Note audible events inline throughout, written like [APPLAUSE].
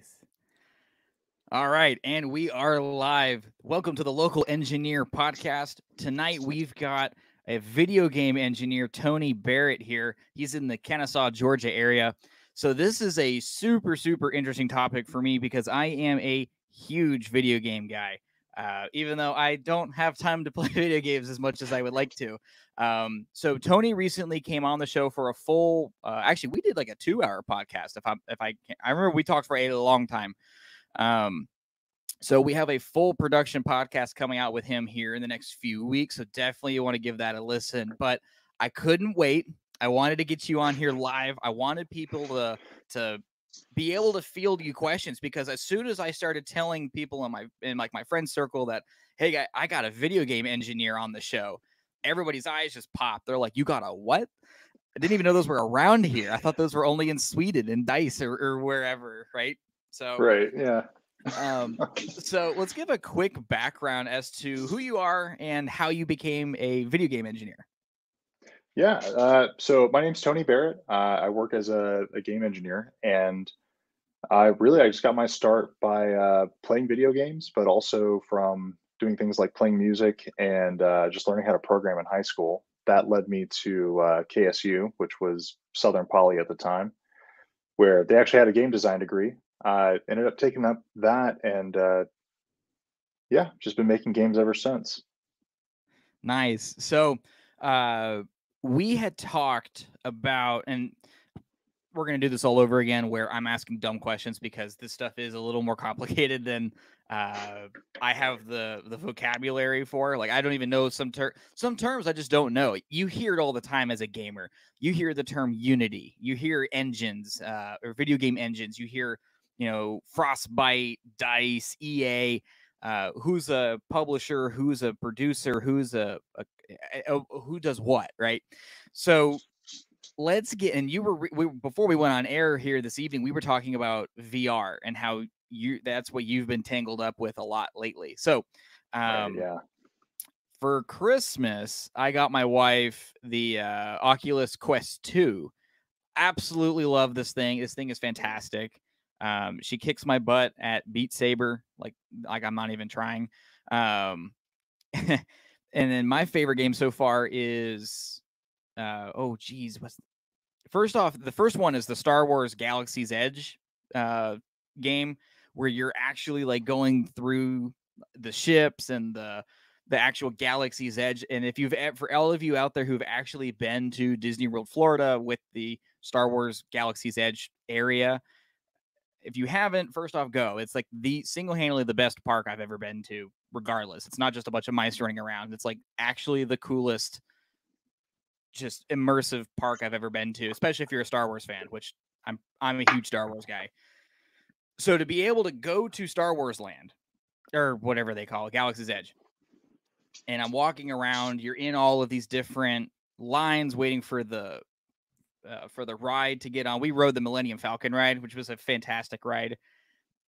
Nice. All right, and we are live. Welcome to the Local Engineer Podcast. Tonight we've got a video game engineer, Tony Barrett, here. He's in the Kennesaw, Georgia area. So this is a super, super interesting topic for me because I am a huge video game guy. Uh, even though I don't have time to play [LAUGHS] video games as much as I would like to. Um, so Tony recently came on the show for a full. Uh, actually, we did like a two-hour podcast. If I if I can, I remember we talked for a long time. Um, so we have a full production podcast coming out with him here in the next few weeks. So definitely you want to give that a listen. But I couldn't wait. I wanted to get you on here live. I wanted people to to be able to field you questions because as soon as I started telling people in my in like my friend circle that hey I got a video game engineer on the show, everybody's eyes just popped. They're like, "You got a what?" I didn't even know those were around here. I thought those were only in Sweden and Dice or, or wherever, right? So right, yeah. um, [LAUGHS] so let's give a quick background as to who you are and how you became a video game engineer. Yeah. Uh, so my name's Tony Barrett. Uh, I work as a, a, game engineer, and I really I just got my start by uh, playing video games, but also from doing things like playing music and uh, just learning how to program in high school. That led me to uh, KSU, which was Southern Poly at the time, where they actually had a game design degree. I ended up taking up that and uh, yeah, just been making games ever since. Nice. So we had talked about, and we're going to do this all over again where I'm asking dumb questions because this stuff is a little more [LAUGHS] complicated than uh, I have the the vocabulary for. Like I don't even know some ter- some terms I just don't know. You hear it all the time as a gamer. You hear the term Unity. You hear engines uh, or video game engines. You hear you know Frostbite, Dice, EA. Uh, who's a publisher? Who's a producer? Who's a, a, a, who does what? Right. So let's get and you were we, before we went on air here this evening we were talking about vr and how you that's what you've been tangled up with a lot lately so um right, yeah for christmas i got my wife the uh oculus quest 2 absolutely love this thing this thing is fantastic um she kicks my butt at beat saber like like i'm not even trying um [LAUGHS] and then my favorite game so far is uh oh geez what's first off, the first one is the Star Wars Galaxy's Edge uh, game where you're actually like going through the ships and the the actual Galaxy's Edge. And if you've for all of you out there who've actually been to Disney World, Florida, with the Star Wars Galaxy's Edge area, if you haven't, first off, go. It's like the single handedly the best park I've ever been to. Regardless, it's not just a bunch of mice running around. It's like actually the coolest just immersive park I've ever been to, especially if you're a Star Wars fan, which I'm I'm a huge Star Wars guy. So to be able to go to Star Wars Land or whatever they call it, Galaxy's Edge, and I'm walking around, you're in all of these different lines waiting for the uh, for the ride to get on. We rode the Millennium Falcon ride, which was a fantastic ride.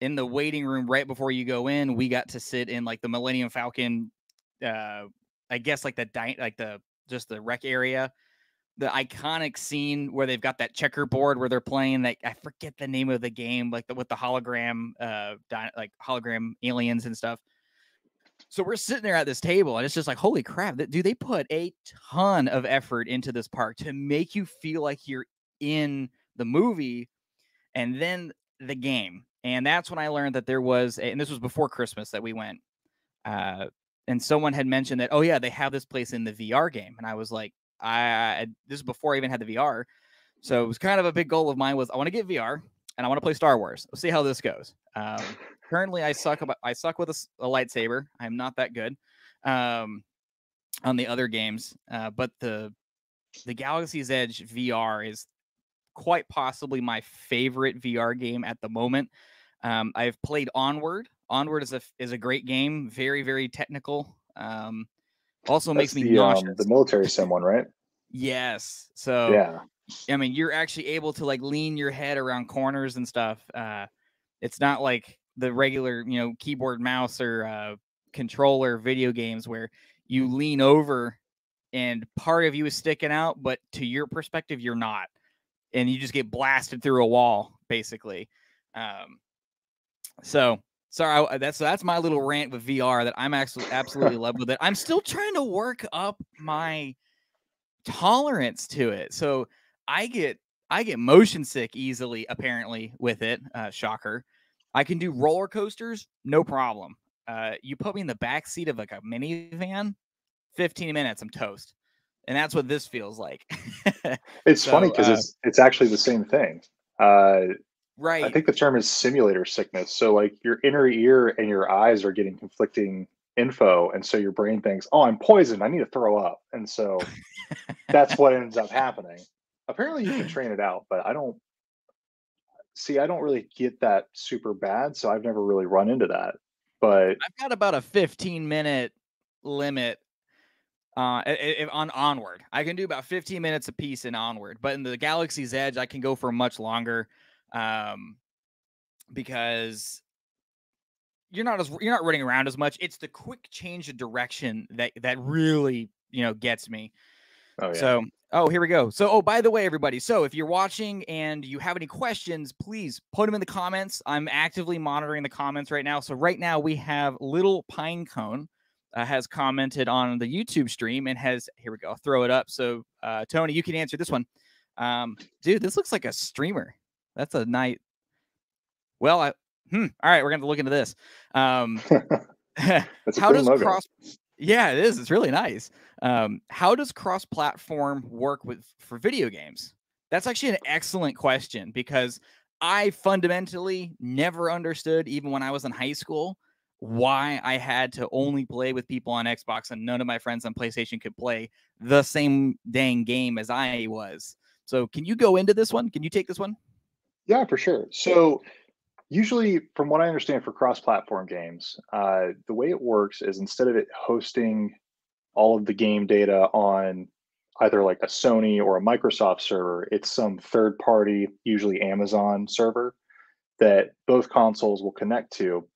In the waiting room right before you go in, we got to sit in like the Millennium Falcon uh I guess like the di- like the just the rec area. The iconic scene where they've got that checkerboard where they're playing that I forget the name of the game, like the with the hologram, uh, di- like hologram aliens and stuff. So we're sitting there at this table, and it's just like, holy crap! Do they put a ton of effort into this park to make you feel like you're in the movie, and then the game. And that's when I learned that there was, a, and this was before Christmas that we went. Uh, and someone had mentioned that, oh yeah, they have this place in the VR game, and I was like, I, I this is before I even had the VR, so it was kind of a big goal of mine was I want to get VR and I want to play Star Wars. Let's see how this goes. Um, currently, I suck about I suck with a, a lightsaber. I'm not that good um, on the other games, uh, but the the Galaxy's Edge VR is quite possibly my favorite VR game at the moment. Um, I've played Onward, Onward is a is a great game, very very technical. Um, also That's makes me the, nauseous. Um, the military sim one, right? Yes. So yeah, I mean, you're actually able to like lean your head around corners and stuff. Uh, it's not like the regular, you know, keyboard, mouse, or uh, controller video games where you lean over and part of you is sticking out, but to your perspective, you're not, and you just get blasted through a wall, basically. Um, So sorry, I, that's that's my little rant with VR that I'm actually absolutely [LAUGHS] love with it. I'm still trying to work up my tolerance to it. So I get I get motion sick easily, apparently, with it. Uh, shocker. I can do roller coasters, no problem. Uh, you put me in the back seat of like a minivan, 15 minutes, I'm toast. And that's what this feels like. [LAUGHS] it's so, funny because uh, it's it's actually the same thing. Uh, right. I think the term is simulator sickness. So like your inner ear and your eyes are getting conflicting info, and so your brain thinks, "Oh, I'm poisoned. I need to throw up," and so that's what ends up happening. [LAUGHS] Apparently, you can train it out, but I don't see. I don't really get that super bad, so I've never really run into that. But I've got about a 15 minute limit uh if, on onward i can do about 15 minutes a piece in onward but in the galaxy's edge i can go for much longer um because you're not as you're not running around as much it's the quick change of direction that that really you know gets me oh yeah. so oh here we go so oh by the way everybody so if you're watching and you have any questions please put them in the comments i'm actively monitoring the comments right now so right now we have little pine cone uh, has commented on the YouTube stream and has here we go. I'll throw it up. So uh, Tony, you can answer this one. Um, dude, this looks like a streamer. That's a night. Well, I hmm. All right, we're gonna look into this. Um, [LAUGHS] [LAUGHS] how does logo. cross? Yeah, it is. It's really nice. Um, how does cross-platform work with for video games? That's actually an excellent question because I fundamentally never understood, even when I was in high school, why I had to only play with people on Xbox and none of my friends on PlayStation could play the same dang game as I was. So, can you go into this one? Can you take this one? Yeah, for sure. So, usually, from what I understand for cross platform games, uh, the way it works is instead of it hosting all of the game data on either like a Sony or a Microsoft server, it's some third party, usually Amazon server that both consoles will connect to.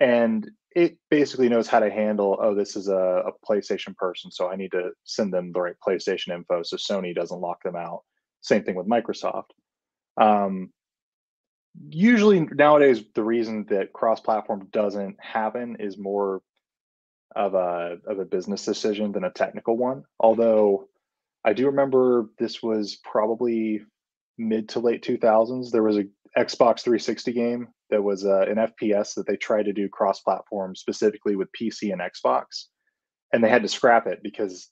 And it basically knows how to handle oh this is a, a, playstation person so i need to send them the right playstation info so sony doesn't lock them out. Same thing with microsoft. Um, usually nowadays the reason that cross-platform doesn't happen is more of a of a business decision than a technical one. Although i do remember this was probably mid to late 2000s there was a xbox 360 game that was uh, an FPS that they tried to do cross-platform specifically with PC and Xbox, and they had to scrap it because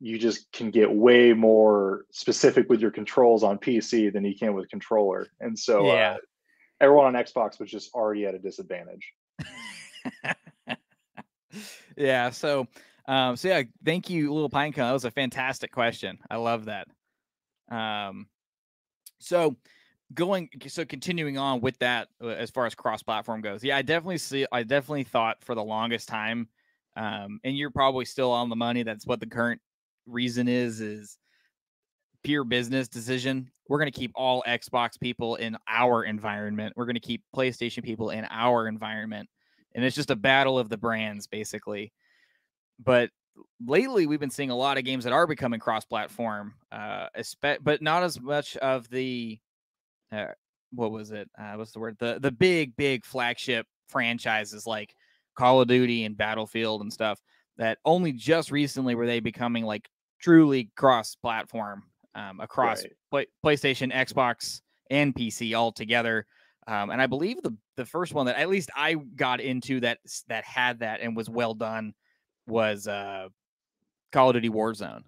you just can get way more specific with your controls on PC than you can with controller, and so uh, yeah. uh, everyone on Xbox was just already at a disadvantage. [LAUGHS] yeah. So, um, so yeah, thank you, Little Pinecone. That was a fantastic question. I love that. Um, so going so continuing on with that uh, as far as cross platform goes yeah i definitely see i definitely thought for the longest time um and you're probably still on the money that's what the current reason is is pure business decision we're going to keep all xbox people in our environment we're going to keep playstation people in our environment and it's just a battle of the brands basically but lately we've been seeing a lot of games that are becoming cross platform uh but not as much of the uh, what was it? Uh, what's the word? The the big big flagship franchises like Call of Duty and Battlefield and stuff that only just recently were they becoming like truly cross platform um, across right. play, PlayStation, Xbox, and PC all together. Um, and I believe the the first one that at least I got into that that had that and was well done was uh, Call of Duty Warzone,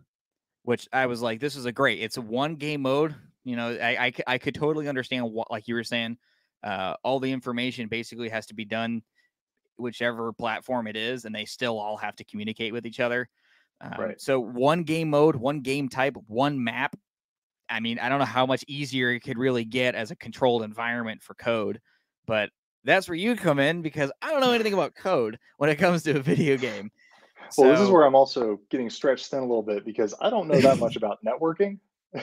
which I was like, this is a great. It's a one game mode you know, I, I, I could totally understand what, like you were saying, uh, all the information basically has to be done whichever platform it is, and they still all have to communicate with each other. Um, right. So one game mode, one game type, one map. I mean, I don't know how much easier it could really get as a controlled environment for code, but that's where you come in because I don't know anything about [LAUGHS] code when it comes to a video game. Well, so, this is where I'm also getting stretched thin a little bit because I don't know that much [LAUGHS] about networking. [LAUGHS]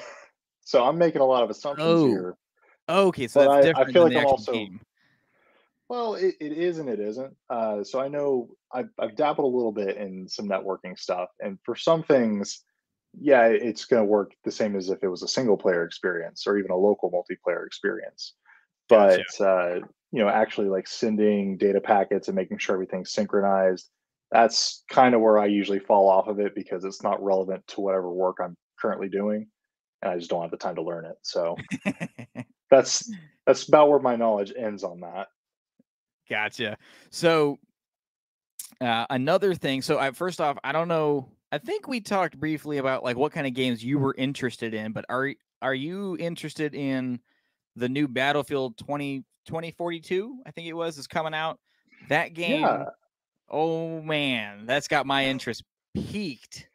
So I'm making a lot of assumptions oh. here. Okay, so that's I, different. I feel like I'm also. Game. Well, it, it is and it isn't. Uh, so I know I've, I've dabbled a little bit in some networking stuff, and for some things, yeah, it's going to work the same as if it was a single player experience or even a local multiplayer experience. But gotcha. uh, you know, actually like sending data packets and making sure everything's synchronized, that's kind of where I usually fall off of it because it's not relevant to whatever work I'm currently doing, and I just don't have the time to learn it. So [LAUGHS] that's that's about where my knowledge ends on that. Gotcha. So uh, another thing. So I, first off, I don't know. I think we talked briefly about like what kind of games you were interested in, but are are you interested in the new Battlefield 20 2042? I think it was is coming out. That game. Yeah. Oh man, that's got my interest peaked.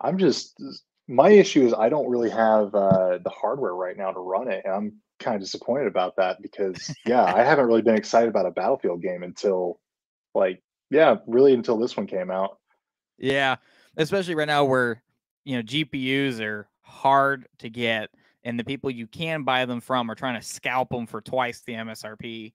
I'm just my issue is I don't really have uh, the hardware right now to run it. I'm kind of disappointed about that because yeah, I haven't really been excited about a Battlefield game until like yeah, really until this one came out. Yeah, especially right now where you know GPUs are hard to get and the people you can buy them from are trying to scalp them for twice the MSRP.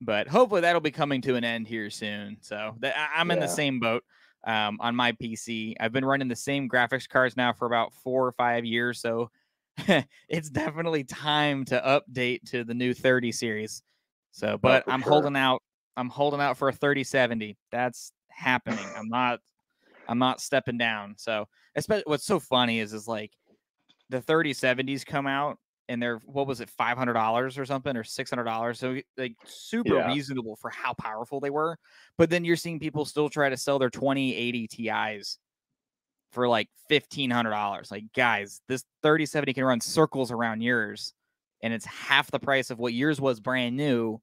But hopefully that'll be coming to an end here soon. So that, I'm in yeah. the same boat um, on my PC. I've been running the same graphics cards now for about four or five years. So [LAUGHS] it's definitely time to update to the new 30 series. So, oh, but oh, I'm sure. holding out. I'm holding out for a 3070. That's happening. I'm not. I'm not stepping down. So, especially what's so funny is is like the 3070s come out and they're what was it five hundred dollars or something or six hundred dollars. So like super yeah. reasonable for how powerful they were. But then you're seeing people still try to sell their 2080 Ti's for like fifteen hundred dollars. Like guys, this 3070 can run circles around yours, and it's half the price of what yours was brand new.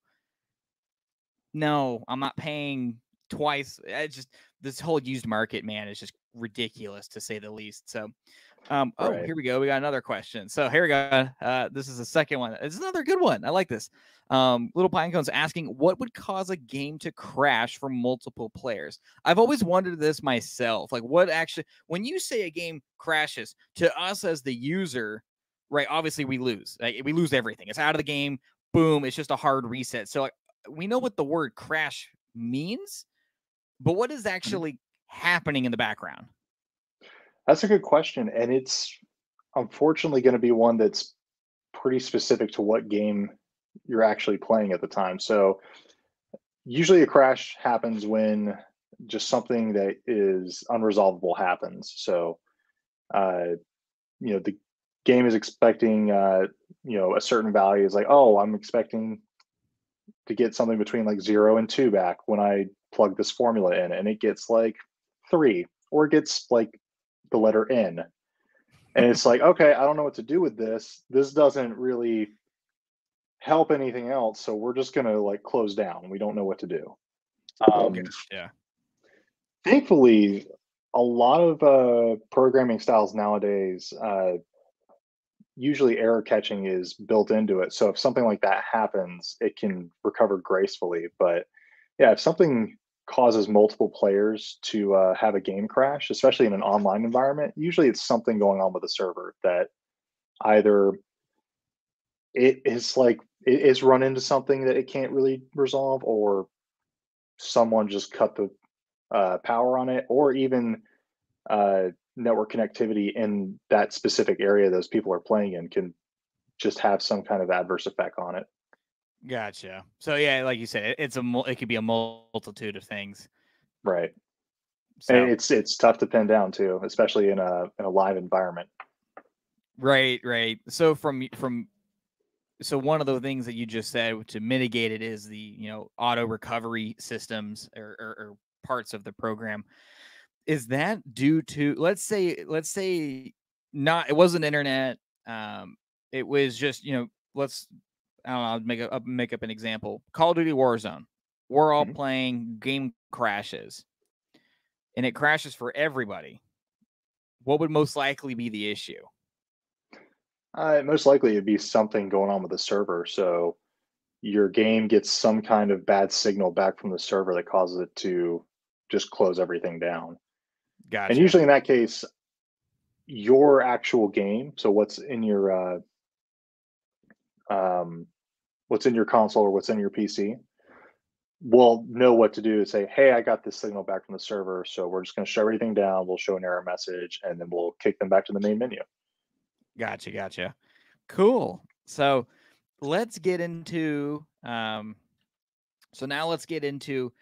No, I'm not paying twice. It's just this whole used market, man, is just ridiculous to say the least. So um, oh, right. here we go. We got another question. So here we go. Uh, this is the second one. It's another good one. I like this. Um, Little Pinecone's asking, what would cause a game to crash for multiple players? I've always wondered this myself. Like, what actually, when you say a game crashes to us as the user, right? Obviously, we lose. Like, we lose everything. It's out of the game. Boom. It's just a hard reset. So, like, we know what the word crash means, but what is mm-hmm. actually happening in the background? That's a good question, and it's unfortunately going to be one that's pretty specific to what game you're actually playing at the time. So usually a crash happens when just something that is unresolvable happens. So uh, you know the game is expecting uh, you know a certain value is like oh I'm expecting to get something between like zero and two back when I plug this formula in, and it gets like three or it gets like the letter N. And it's like, okay, I don't know what to do with this. This doesn't really help anything else. So we're just going to like close down. We don't know what to do. Um, okay. Yeah. Thankfully, a lot of uh, programming styles nowadays, uh, usually error catching is built into it. So if something like that happens, it can recover gracefully. But yeah, if something causes multiple players to uh, have a game crash, especially in an online environment, usually it's something going on with the server that either it is like it is run into something that it can't really resolve, or someone just cut the uh, power on it, or even uh, network connectivity in that specific area those people are playing in can just have some kind of adverse effect on it. Gotcha. So yeah, like you said, it's a it could be a multitude of things. Right. So, and it's it's tough to pin down too, especially in a in a live environment. Right, right. So from from so one of the things that you just said to mitigate it is the you know auto recovery systems or, or, or parts of the program. Is that due to let's say let's say not it wasn't internet, um, it was just you know let's I don't know, I'll make up make up an example. Call of Duty Warzone. We're all mm-hmm. playing, game crashes. And it crashes for everybody. What would most likely be the issue? Uh, most likely it'd be something going on with the server. So your game gets some kind of bad signal back from the server that causes it to just close everything down. Gotcha. And usually in that case, your actual game, so what's in your uh, um, what's in your console or what's in your PC will know what to do to say, hey, I got this signal back from the server. So we're just going to shut everything down. We'll show an error message and then we'll kick them back to the main menu. Gotcha. Gotcha. Cool. So let's get into um so now let's get into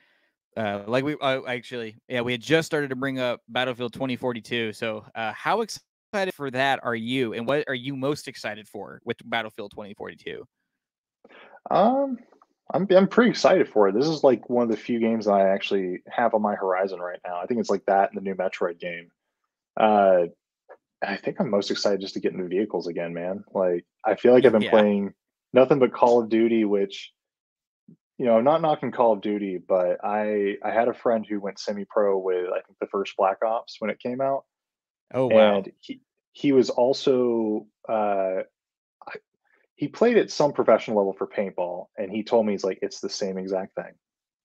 uh like we uh, actually yeah we had just started to bring up battlefield 2042 so uh how excited for that are you and what are you most excited for with battlefield 2042 um I'm I'm pretty excited for it. This is like one of the few games that I actually have on my horizon right now. I think it's like that and the new Metroid game. Uh, I think I'm most excited just to get into vehicles again, man. Like I feel like I've been yeah. playing nothing but Call of Duty, which you know, not knocking Call of Duty, but I I had a friend who went semi-pro with I think the first Black Ops when it came out. Oh wow! And he he was also uh, he played at some professional level for paintball, and he told me he's like it's the same exact thing.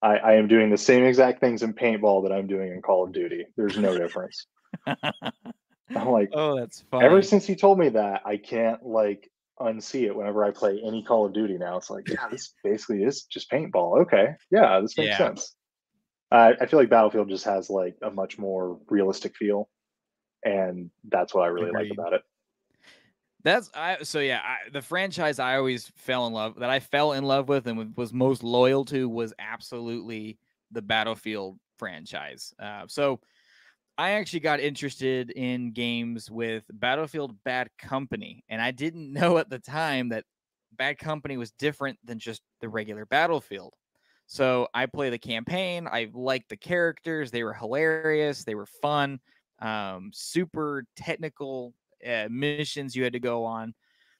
I, I am doing the same exact things in paintball that I'm doing in Call of Duty. There's no difference. [LAUGHS] I'm like, oh, that's funny. Ever since he told me that, I can't like unsee it whenever I play any Call of Duty now. It's like, yeah, this basically is just paintball. Okay, yeah, this makes yeah. sense. I, I feel like Battlefield just has like a much more realistic feel, and that's what I really Agreed. like about it. That's I so yeah, I, the franchise I always fell in love that I fell in love with and was most loyal to was absolutely the Battlefield franchise. Uh, so I actually got interested in games with Battlefield Bad Company, and I didn't [LAUGHS] know at the time that Bad Company was different than just the regular Battlefield. So I play the campaign. I liked the characters; they were hilarious, they were fun, um, super technical uh, missions you had to go on.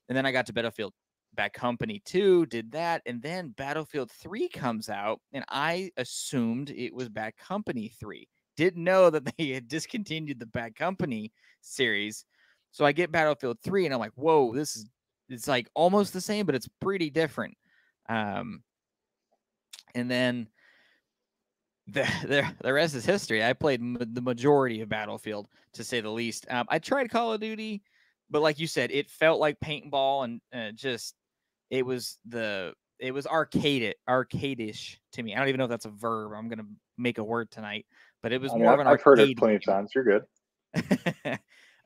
And then I got to Battlefield Bad Company 2, did that. And then Battlefield 3 comes out, and I assumed it was Bad Company 3. Didn't know that [LAUGHS] they had discontinued the Bad Company series. So I get Battlefield 3 and I'm like, whoa, this is it's like almost the same, but it's pretty different. Um, and then the, [LAUGHS] the the rest is history. I played m- the majority of Battlefield, to say the least. Um, I tried Call of Duty, but like you said, it felt like paintball and uh, just it was the it was arcade arcadish to me. I don't even know if that's a verb. I'm gonna make a word tonight, but it was I mean, more of an I've heard it plenty of times. You're good. [LAUGHS]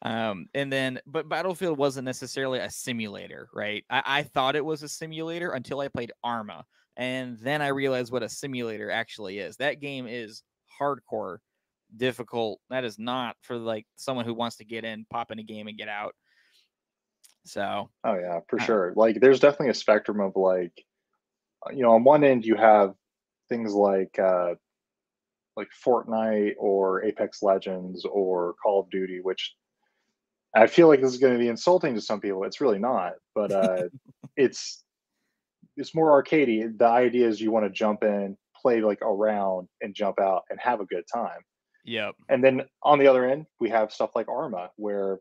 um, and then, but Battlefield wasn't necessarily a simulator, right? I, I thought it was a simulator until I played Arma, and then I realized what a simulator actually is. That game is hardcore difficult. That is not for like someone who wants to get in, pop in a game and get out. So, oh yeah, for uh, sure. Like there's definitely a spectrum of like uh, you know, on one end you have things like uh like Fortnite or Apex Legends or Call of Duty, which I feel like this is going to be insulting to some people. It's really not, but uh [LAUGHS] it's it's more arcadey. The idea is you want to jump in, play like around, and jump out and have a good time. Yep. And then on the other end, we have stuff like Arma, where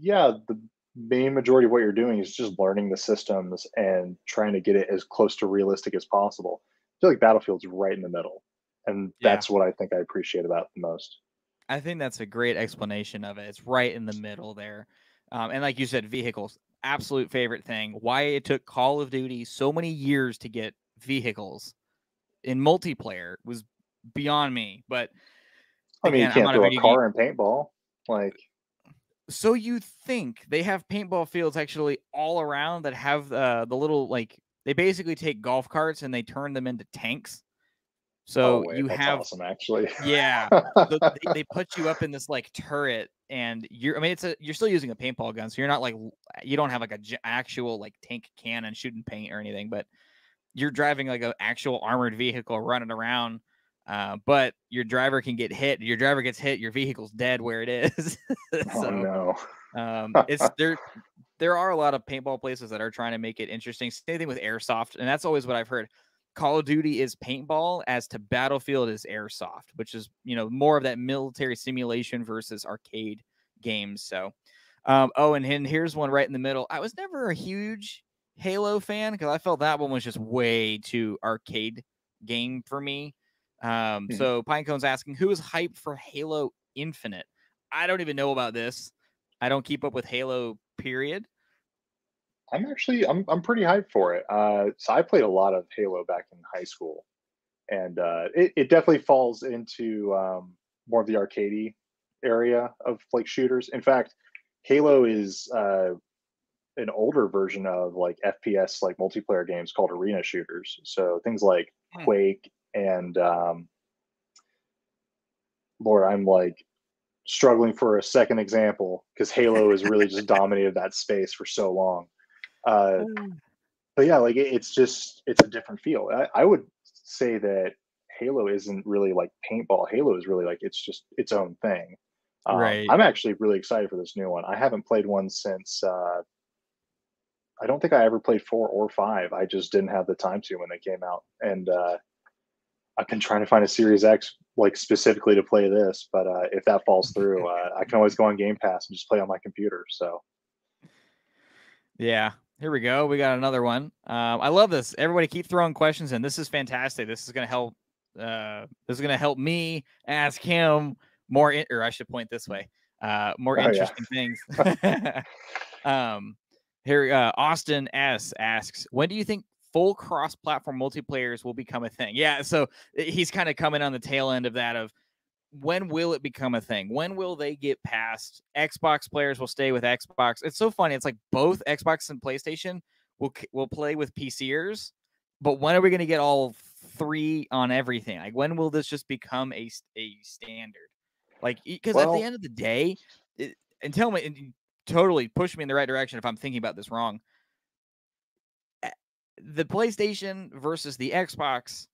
yeah, the main majority of what you're doing is just learning the systems and trying to get it as close to realistic as possible. I feel like Battlefield's right in the middle. And yeah. that's what I think I appreciate about the most. I think that's a great explanation of it. It's right in the middle there. Um, and like you said, vehicles absolute favorite thing. Why it took Call of Duty so many years to get vehicles in multiplayer was beyond me. But I mean, again, you can't throw a car game. in paintball. Like, so you think they have paintball fields actually all around that have uh, the little like they basically take golf carts and they turn them into tanks. So oh, wait, you have awesome, actually. yeah, [LAUGHS] they, they, put you up in this like turret, and you're. I mean, it's a you're still using a paintball gun, so you're not like you don't have like a j- actual like tank cannon shooting paint or anything, but you're driving like an actual armored vehicle running around. Uh, but your driver can get hit. Your driver gets hit. Your vehicle's dead where it is. [LAUGHS] Oh, so, oh no. um, [LAUGHS] it's there. There are a lot of paintball places that are trying to make it interesting. Same thing with airsoft, and that's always what I've heard Call of Duty is paintball as to Battlefield is airsoft, which is, you know, more of that military simulation versus arcade games. So, um, oh, and, and here's one right in the middle. I was never a huge Halo fan because I felt that one was just way too arcade game for me. Um, mm-hmm. So Pinecone's asking who is hyped for Halo Infinite. I don't even know about this. I don't keep up with Halo. Period. I'm actually I'm I'm pretty hyped for it. Uh, so I played a lot of Halo back in high school, and uh, it it definitely falls into um, more of the arcadey area of like shooters. In fact, Halo is uh, an older version of like FPS like multiplayer games called arena shooters. So things like Hmm. Quake and um, Lord, I'm like struggling for a second example because Halo has really just [LAUGHS] dominated that space for so long. Uh, but yeah, like it, it's just it's a different feel. I, I would say that Halo isn't really like paintball. Halo is really like it's just its own thing. Um, Right. I'm actually really excited for this new one. I haven't played one since. Uh, I don't think I ever played four or five. I just didn't have the time to when they came out, and uh, I've been trying to find a Series X like specifically to play this. But uh, if that falls through, [LAUGHS] uh, I can always go on Game Pass and just play on my computer. So Yeah, here we go. We got another one. Um, I love this. Everybody keep throwing questions in. This is fantastic. This is going to help. Uh, this is going to help me ask him more, in, or I should point this way. Uh, more Oh, yeah. interesting things. [LAUGHS] um, here, uh, Austin S asks, when do you think full cross-platform multiplayers will become a thing? Yeah, so uh, he's kind of coming on the tail end of that. Of when will it become a thing? When will they get past Xbox players will stay with Xbox? It's so funny. It's like both Xbox and PlayStation will will play with PCers, but when are we going to get all three on everything? Like when will this just become a a standard? Like because at the end of the day, it, and tell me and totally push me in the right direction if I'm thinking about this wrong. The PlayStation versus the Xbox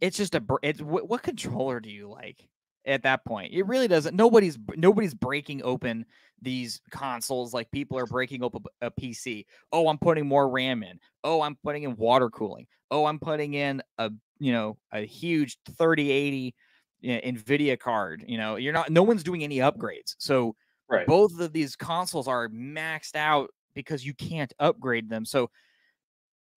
it's just a it's what, what controller do you like at that point? It really doesn't nobody's nobody's breaking open these consoles like people are breaking open a pc oh i'm putting more ram in. Oh i'm putting in water cooling. Oh i'm putting in a you know a huge 3080 you know, nvidia card you know you're not no one's doing any upgrades. So right, both of these consoles are maxed out because you can't upgrade them. So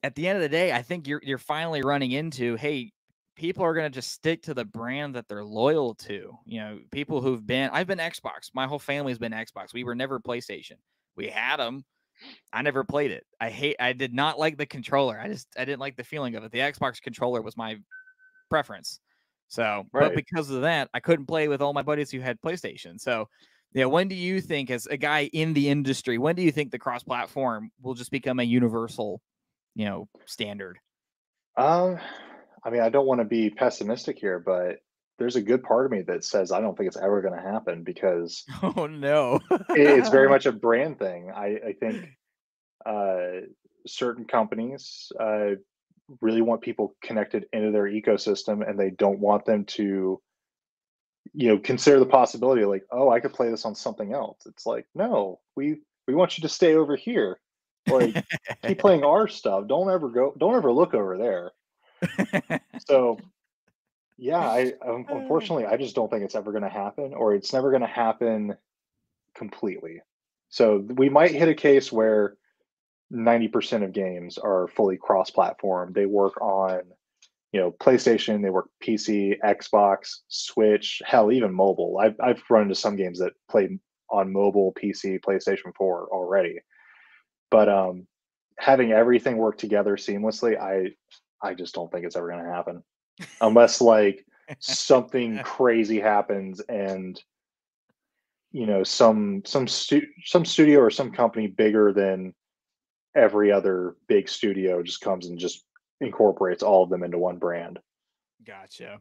at the end of the day, I think you're you're finally running into hey, people are going to just stick to the brand that they're loyal to. You know, people who've been I've been Xbox. My whole family's been Xbox. We were never PlayStation. We had them. I never played it. I hate I did not like the controller. I just I didn't like the feeling of it. The Xbox controller was my preference. So, but because of that, I couldn't play with all my buddies who had PlayStation. So, yeah, when do you think, as a guy in the industry, when do you think the cross-platform will just become a universal, you know, standard? Um, I mean, I don't want to be pessimistic here, but there's a good part of me that says I don't think it's ever going to happen because [LAUGHS] Oh no, it- it's very [LAUGHS] much a brand thing. I, I think uh, certain companies uh, really want people connected into their ecosystem, and they don't want them to, you know, consider the possibility like, oh, I could play this on something else. It's like, no, we we want you to stay over here. Like, keep [LAUGHS] playing our stuff. Don't ever go. Don't ever look over there. [LAUGHS] So, yeah, I um, unfortunately I just don't think it's ever going to happen, or it's never going to happen completely. So we might hit a case where 90% of games are fully cross-platform. They work on, you know, PlayStation, they work PC, Xbox, Switch, hell, even mobile. I've I've run into some games that play on mobile, PC, PlayStation 4 already. But um having everything work together seamlessly, I I just don't think it's ever going to happen. Unless like something [LAUGHS] crazy happens and you know some some stu- some studio or some company bigger than every other big studio just comes and just incorporates all of them into one brand. Gotcha.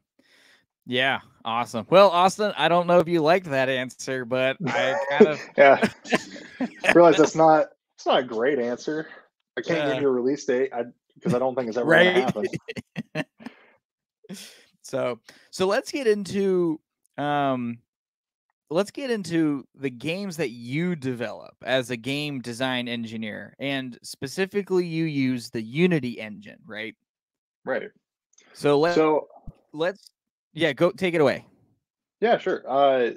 Yeah, awesome. Well, Austin, I don't know if you liked that answer, but I kind of [LAUGHS] Yeah. [LAUGHS] Realize that's not it's not a great answer. I can't give you a release date because I, don't think it's ever going to right. happen. [LAUGHS] so so let's get into um let's get into the games that you develop as a game design engineer and specifically you use the unity engine right Right. so let's So let's yeah go take it away Yeah, sure. Uh,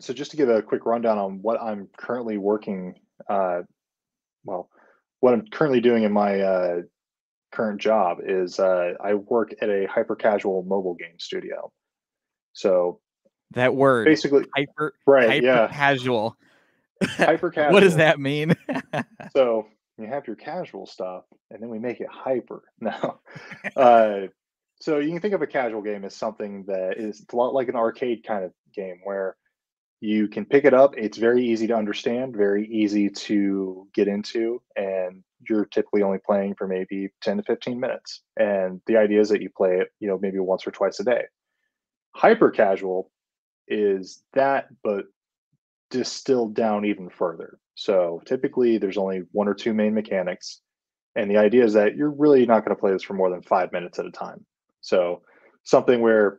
so just to give a quick rundown on what I'm currently working, uh, well, what I'm currently doing in my uh, current job is uh, I work at a hyper casual mobile game studio. So that word basically, hyper right, hyper yeah, casual hyper casual. [LAUGHS] what does that mean [LAUGHS] So you have your casual stuff, and then we make it hyper. [LAUGHS] now. uh, so you can think of a casual game as something that is a lot like an arcade kind of game where you can pick it up. It's very easy to understand, very easy to get into, and you're typically only playing for maybe 10 to 15 minutes. And the idea is that you play it, you know, maybe once or twice a day. Hyper casual is that, but distilled down even further. So typically there's only one or two main mechanics. And the idea is that you're really not going to play this for more than five minutes at a time. So something where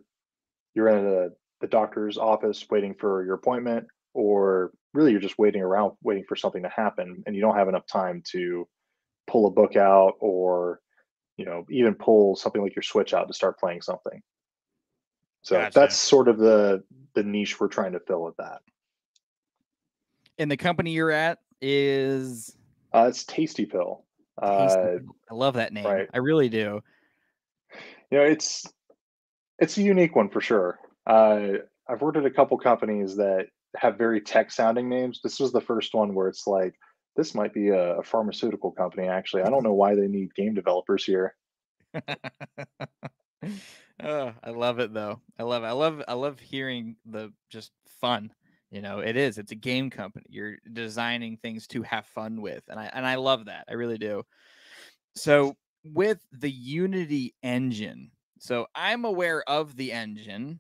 you're in a, the doctor's office waiting for your appointment, or really you're just waiting around waiting for something to happen and you don't have enough time to pull a book out or you know even pull something like your switch out to start playing something. So gotcha. that's sort of the the niche we're trying to fill with that. And the company you're at is? Uh, it's tasty pill. Uh, i love that name. right. i really do. You know it's it's a unique one for sure. Uh, i've worked at a couple companies that have very tech sounding names. This was the first one where it's like this might be a, a pharmaceutical company. Actually, I don't know why they need game developers here. [LAUGHS] oh, I love it though. I love it. I love I love hearing the just fun. You know, it is. It's a game company. You're designing things to have fun with, and I and I love that. I really do. So with the Unity engine, so I'm aware of the engine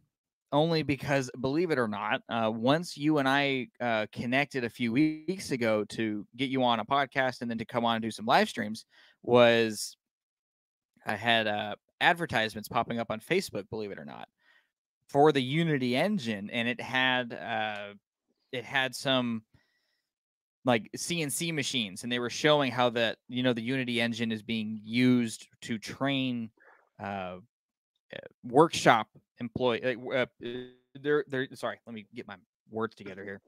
only because, believe it or not, uh, once you and I uh, connected a few weeks ago to get you on a podcast and then to come on and do some live streams, was I had uh, advertisements popping up on Facebook, believe it or not, for the Unity engine, and it had uh, it had some like CNC machines, and they were showing how that you know the Unity engine is being used to train uh, uh workshop employee. Uh, they're they're sorry. Let me get my words together here.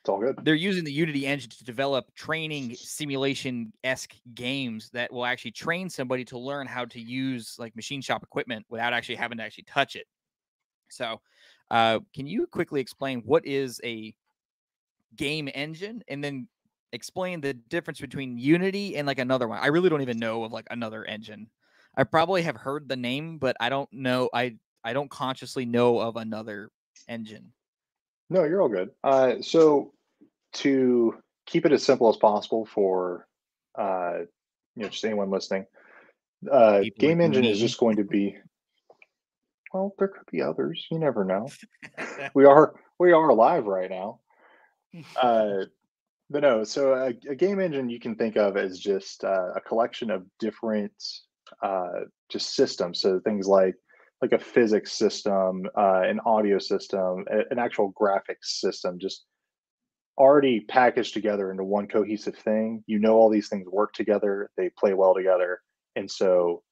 It's all good. They're using the Unity engine to develop training simulation esque games that will actually train somebody to learn how to use like machine shop equipment without actually having to actually touch it. So, uh, can you quickly explain what is a game engine and then explain the difference between Unity and like another one? I really don't even know of like another engine. I probably have heard the name, but I don't know. I I don't consciously know of another engine. No, you're all good. Uh, so to keep it as simple as possible for uh, you know just anyone listening, uh, Game Engine me. is just going to be. Well, there could be others. You never know. [LAUGHS] we are we are alive right now. [LAUGHS] Uh, but no, so a, a, game engine you can think of as just uh, a collection of different uh, just systems. So things like like a physics system, uh, an audio system, an actual graphics system, just already packaged together into one cohesive thing. You know, all these things work together, they play well together. And so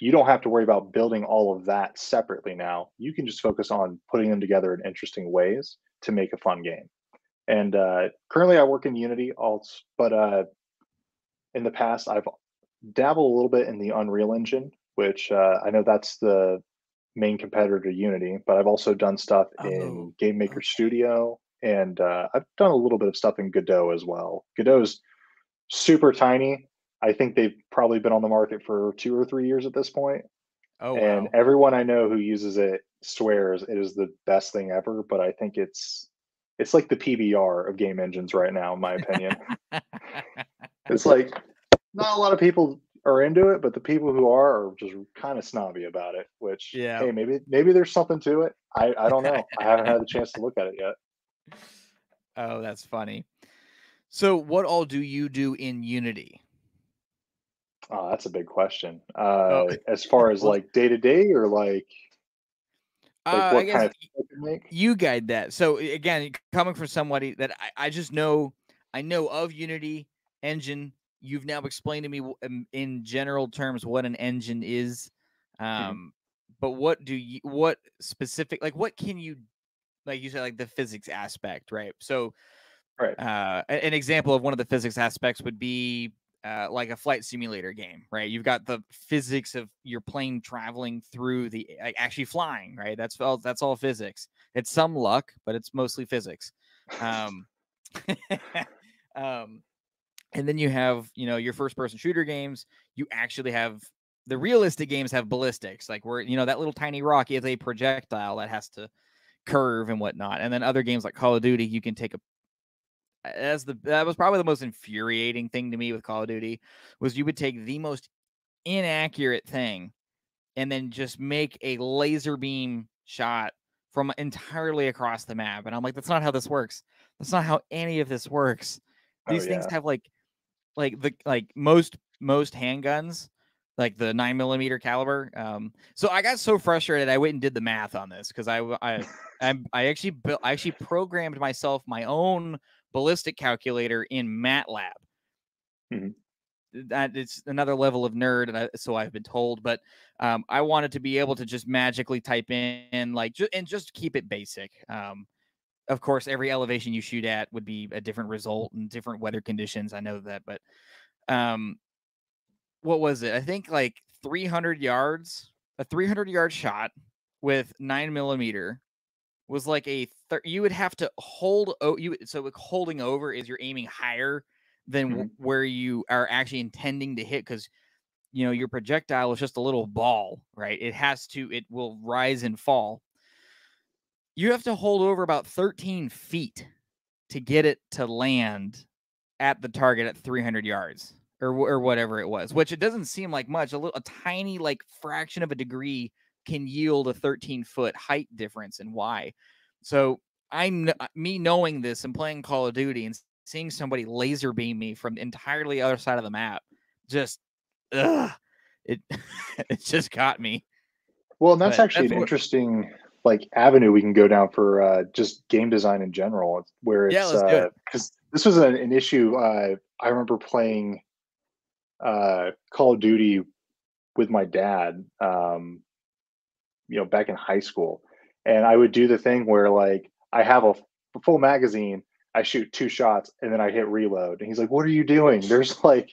you don't have to worry about building all of that separately now. You can just focus on putting them together in interesting ways to make a fun game. And uh, currently, I work in Unity, also, but uh, in the past, I've dabbled a little bit in the Unreal Engine, which uh, I know that's the main competitor to Unity, but I've also done stuff oh, in Game Maker okay. Studio, and uh, I've done a little bit of stuff in Godot as well. Godot's super tiny. I think they've probably been on the market for two or three years at this point. Oh, and wow. everyone I know who uses it swears it is the best thing ever. But I think it's it's like the PBR of game engines right now, in my opinion. [LAUGHS] it's like not a lot of people are into it, but the people who are are just kind of snobby about it. Which, yeah, hey, maybe maybe there's something to it. I I don't know. I haven't had the chance to look at it yet. [LAUGHS] Oh, that's funny. So, what all do you do in Unity? Oh, that's a big question. Uh, oh. As far as like day to day, or like, like uh, what kind of you, you guide that. So again, coming from somebody that I, I just know, I know of Unity engine you've now explained to me um, in general terms what an engine is mm-hmm. um mm-hmm. but what do you what specific like what can you like you said like the physics aspect right so right uh an example of one of the physics aspects would be uh, like a flight simulator game, right? You've got the physics of your plane traveling through the like actually flying, right? That's all. That's all physics. It's some luck, but it's mostly physics. Um, [LAUGHS] um, and then you have you know your first person shooter games you actually have the mm. realistic games have ballistics like where you know that little tiny rock is a projectile that has to curve and whatnot. And then other games like Call of Duty, you can take a as the that was probably the most infuriating thing to me with Call of Duty was you would take the most inaccurate thing and then just make a laser beam shot from entirely across the map. And I'm like, that's not how this works. That's not how any of this works. Oh, These things have like like the like most most handguns like the nine millimeter caliber. Um, so I got so frustrated, I went and did the math on this because I I I'm, I actually built I actually programmed myself my own ballistic calculator in MATLAB. Mhm. That it's another level of nerd, and I, so I've been told. But um, I wanted to be able to just magically type in like ju- and just keep it basic. Um, of course, every elevation you shoot at would be a different result and different weather conditions. I know that, but um, what was it? I think like 300 yards, a 300 yard shot with nine millimeter was like a thir- you would have to hold oh you so like holding over is you're aiming higher than w- where you are actually intending to hit because you know your projectile is just a little ball right it has to it will rise and fall you have to hold over about 13 feet to get it to land at the target at 300 yards or or whatever it was which it doesn't seem like much a little a tiny like fraction of a degree can yield a 13 foot height difference and why. So i kn- uh, me knowing this and playing call of duty and seeing somebody laser beam me from the entirely other side of the map just ugh, it [LAUGHS] it just got me. Well, and that's But actually that's an what- interesting like avenue we can go down for uh, just game design in general, where it's Yeah, let's it. because this was an, an issue. Uh, I remember playing uh, Call of Duty with my dad, um, you know, back in high school, and I would do the thing where like I have a f- full magazine, I shoot two shots, and then I hit reload, and he's like, "What are you doing? There's like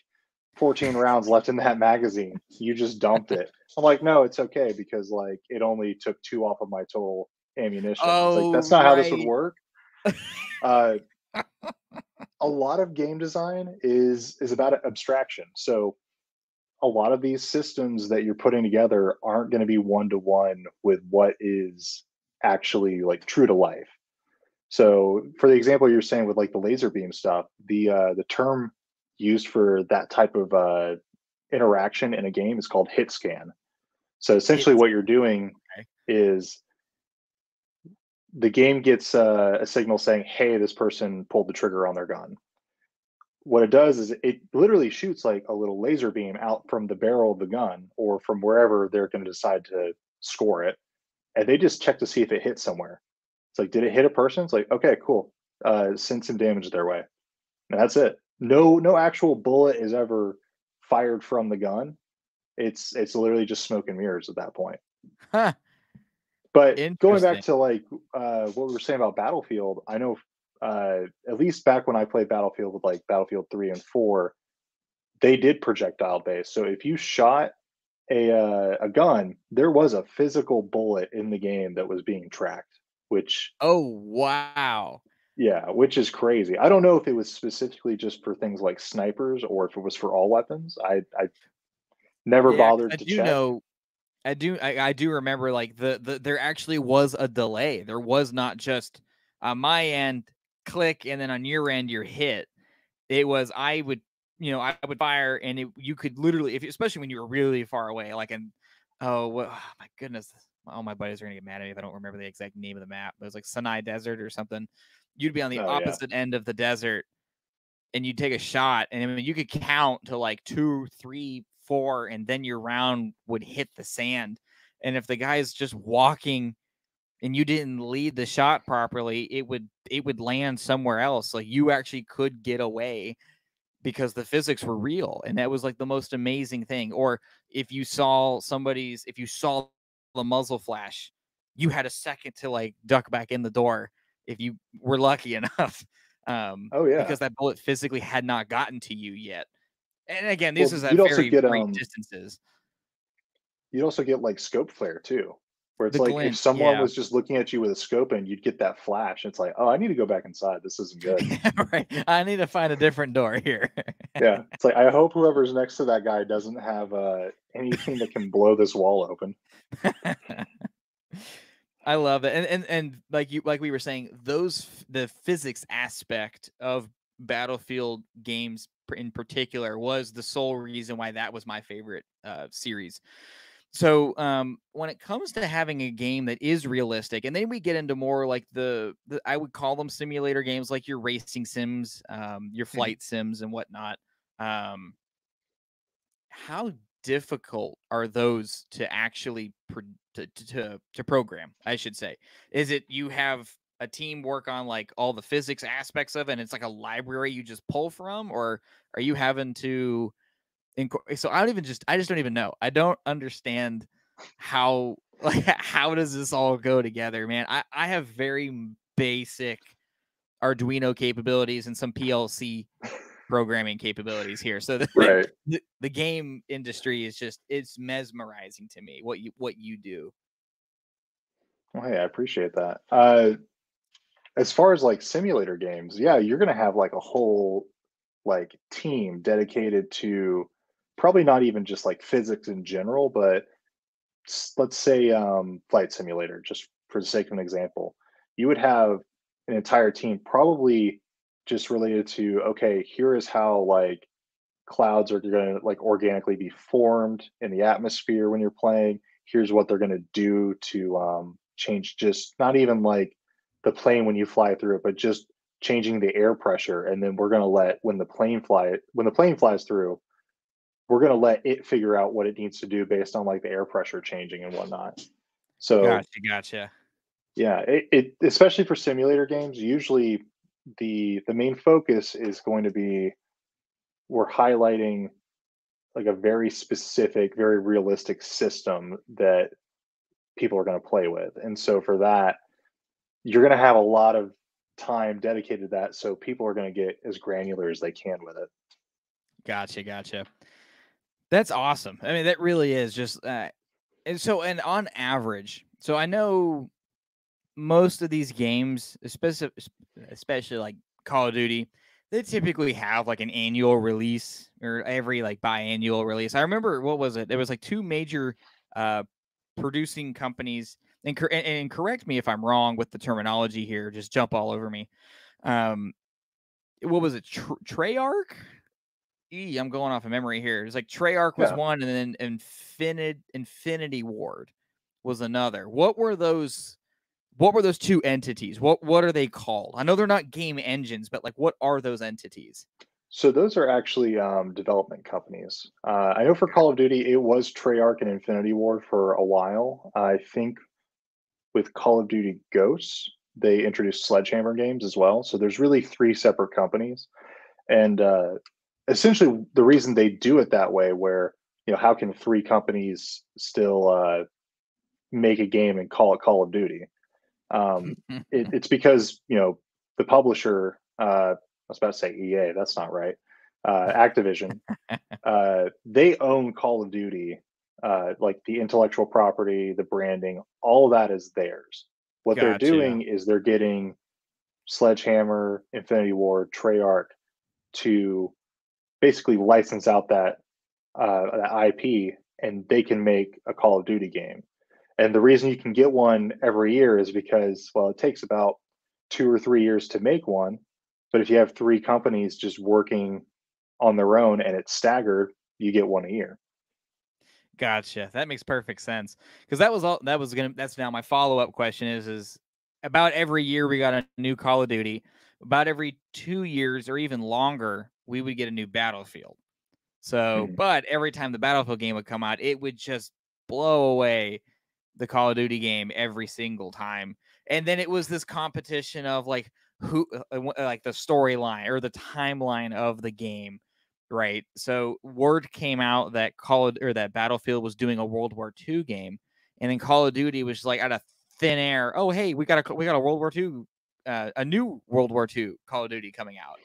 14 rounds left in that magazine. You just dumped it." [LAUGHS] I'm like, "No, it's okay because like it only took two off of my total ammunition." Oh, like, that's not how this would work. uh, a lot of game design is is about abstraction. So a lot of these systems that you're putting together aren't going to be one to one with what is actually like true to life. So for the example you're saying with like the laser beam stuff, the uh, the term used for that type of uh, interaction in a game is called hit scan. So essentially, Hit what you're doing Okay. is the game gets uh, a signal saying, "Hey, this person pulled the trigger on their gun." What it does is it literally shoots like a little laser beam out from the barrel of the gun or from wherever they're going to decide to score it, and they just check to see if it hits somewhere. It's like, did it hit a person? It's like, okay, cool. Uh, send some damage their way, and that's it. No, no actual bullet is ever fired from the gun. It's it's literally just smoke and mirrors at that point. Huh. But going back to like uh, what we were saying about Battlefield, I know uh, at least back when I played Battlefield with like Battlefield three and four, they did projectile based. So if you shot a uh, a gun, there was a physical bullet in the game that was being tracked, which oh wow yeah, which is crazy. I don't know if it was specifically just for things like snipers or if it was for all weapons. I I never Yeah, 'cause bothered I to do check. know. I do. I, I do remember like the, the there actually was a delay. There was not just on my end click and then on your end you're hit. It was I would you know I would fire and it, you could literally if especially when you were really far away like and oh, what, oh my goodness all my buddies are gonna get mad at me if I don't remember the exact name of the map. But it was like Sinai Desert or something. You'd be on the Oh, yeah. opposite end of the desert and you'd take a shot and I mean you could count to like two, three, four, and then your round would hit the sand. And if the guy's just walking and you didn't lead the shot properly, it would it would land somewhere else. Like you actually could get away because the physics were real. And that was like the most amazing thing. Or if you saw somebody's if you saw the muzzle flash, you had a second to like duck back in the door if you were lucky [LAUGHS] enough. Um Oh yeah, because that bullet physically had not gotten to you yet. And again, this Well, is at very get, great um, distances. you'd also get like scope flare too, where it's The like glint, if someone yeah. was just looking at you with a scope and you'd get that flash. It's like, oh, I need to go back inside. This isn't [LAUGHS] good. right. I need to find a different door here. yeah, [LAUGHS] it's like I hope whoever's next to that guy doesn't have uh, anything that can blow this wall open. I love it, and and and like you like we were saying, those the physics aspect of Battlefield games in particular was the sole reason why that was my favorite uh, series. So um, when it comes to having a game that is realistic, and then we get into more like the, the I would call them simulator games, like your racing sims, um, your mm-hmm. flight sims, and whatnot. Um, how difficult are those to actually pro- to, to to program? I should say. Is it you have a team work on like all the physics aspects of it, and it's like a library you just pull from, or are you having to? Inc- eh, so I don't even just I just don't even know. I don't understand how [LAUGHS] like how does this all go together, man? I I have very basic Arduino capabilities and some PLC programming capabilities here. So the, right. the, the game industry is just it's mesmerizing to me what you what you do. Well, hey, I appreciate that. Uh, as far as like simulator games, yeah, you're gonna have like a whole like team dedicated to probably not even just like physics in general, but let's say um, flight simulator, just for the sake of an example, you would have an entire team probably just related to okay here is how like clouds are going to like organically be formed in the atmosphere when you're playing. Here's what they're going to do to um, change just not even like the plane when you fly through it but just changing the air pressure. And then we're going to let when the plane fly when the plane flies through we're going to let it figure out what it needs to do based on like the air pressure changing and whatnot. So gotcha gotcha. Yeah it, it especially for simulator games usually the the main focus is going to be we're highlighting like a very specific very realistic system that people are going to play with. And so for that you're going to have a lot of time dedicated to that so people are going to get as granular as they can with it. Gotcha gotcha. That's awesome. I mean that really is just uh, and so and on average so i know most of these games, especially especially like Call of Duty, they typically have like an annual release or every like biannual release. I remember what was it? There was like two major uh producing companies and, and, and correct me if I'm wrong with the terminology here, just jump all over me. Um what was it? Tr- Treyarch? E, I'm going off of memory here. It's like Treyarch was yeah. one, and then Infinite Infinity Ward was another. What were those what were those two entities? What what are they called? I know they're not game engines, but like what are those entities? So those are actually um, development companies. Uh, I know for Call of Duty, it was Treyarch and Infinity Ward for a while. I think with Call of Duty Ghosts, they introduced Sledgehammer Games as well. So there's really three separate companies, and uh, essentially the reason they do it that way, where you know how can three companies still uh, make a game and call it Call of Duty? Um, [LAUGHS] it, it's because you know the publisher. Uh, I was about to say EA. That's not right. Uh, [LAUGHS] Activision. uh, they own Call of Duty. Uh, like the intellectual property, the branding, all of that is theirs. What gotcha. they're doing is they're getting Sledgehammer, Infinity Ward, Treyarch to basically license out that uh, that IP, and they can make a Call of Duty game. And the reason you can get one every year is because, well, it takes about two or three years to make one. But if you have three companies just working on their own and it's staggered, you get one a year. Gotcha. That makes perfect sense. Because that was all that was gonna that's now my follow-up question is is about every year we got a new Call of Duty. About every two years or even longer, we would get a new battlefield. So, mm-hmm. but every time the battlefield game would come out, it would just blow away the Call of Duty game every single time. And then it was this competition of like who uh, uh, uh, like the storyline or the timeline of the game, right? So word came out that Call of, or that Battlefield was doing a World War II game, and then Call of Duty was like out of thin air. Oh, hey, we got a we got a World War II, uh, a new World War II Call of Duty coming out.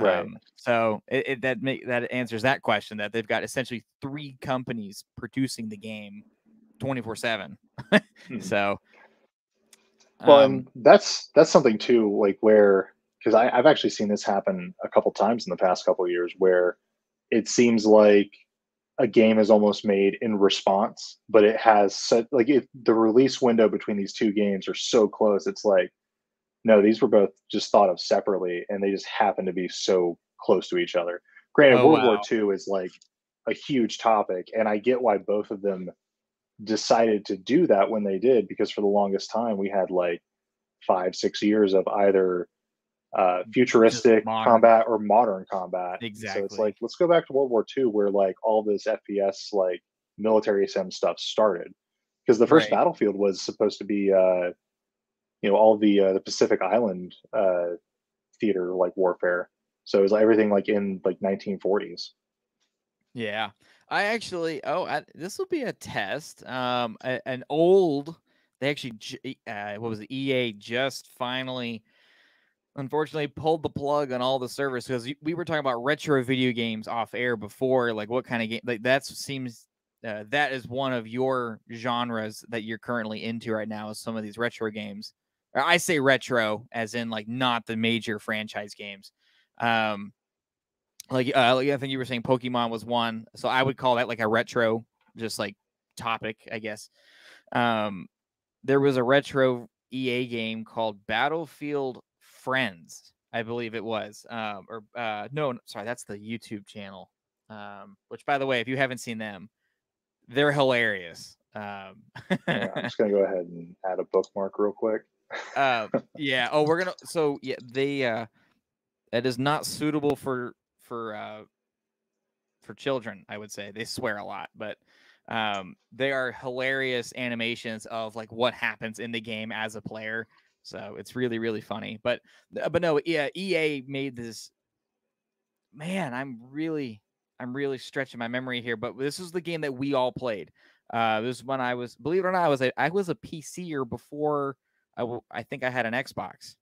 Right. Um, so it, it, that make, that answers that question that they've got essentially three companies producing the game 24 7. Hmm. [LAUGHS] So, well, um, and that's that's something too, like where because I've actually seen this happen a couple times in the past couple years where it seems like a game is almost made in response, but it has such like if the release window between these two games are so close, it's like no, these were both just thought of separately, and they just happen to be so close to each other. Granted, oh, World wow. War II is like a huge topic, and I get why both of them decided to do that when they did, because for the longest time we had like five, six years of either uh, futuristic combat or modern combat. Exactly. So it's like let's go back to World War II, where like all this FPS like military sim stuff started, because the first right. battlefield was supposed to be uh, you know all the uh, the Pacific Island uh, theater like warfare. So it was like everything like in like 1940s. Yeah, I actually oh I, this will be a test. Um, a, an old they actually uh, what was the EA just finally unfortunately pulled the plug on all the servers because we were talking about retro video games off air before like what kind of game like that seems uh, that is one of your genres that you're currently into right now is some of these retro games i say retro as in like not the major franchise games um like uh i think you were saying pokemon was one so i would call that like a retro just like topic i guess um there was a retro ea game called battlefield Friends, I believe it was. Um, or uh, no, sorry, that's the YouTube channel. Um, which, by the way, if you haven't seen them, they're hilarious. Um, yeah, I'm just gonna go ahead and add a bookmark real quick. uh, [LAUGHS] yeah. Oh, we're gonna. So yeah, they. Uh, that is not suitable for for uh, for children. I would say they swear a lot, but um, they are hilarious animations of like what happens in the game as a player so it's really really funny. But uh, but no, yeah, EA made this. Man, I'm really I'm really stretching my memory here, but this is the game that we all played. Uh, this is when I was, believe it or not, I was a I was a PCer before I, w- I think I had an Xbox.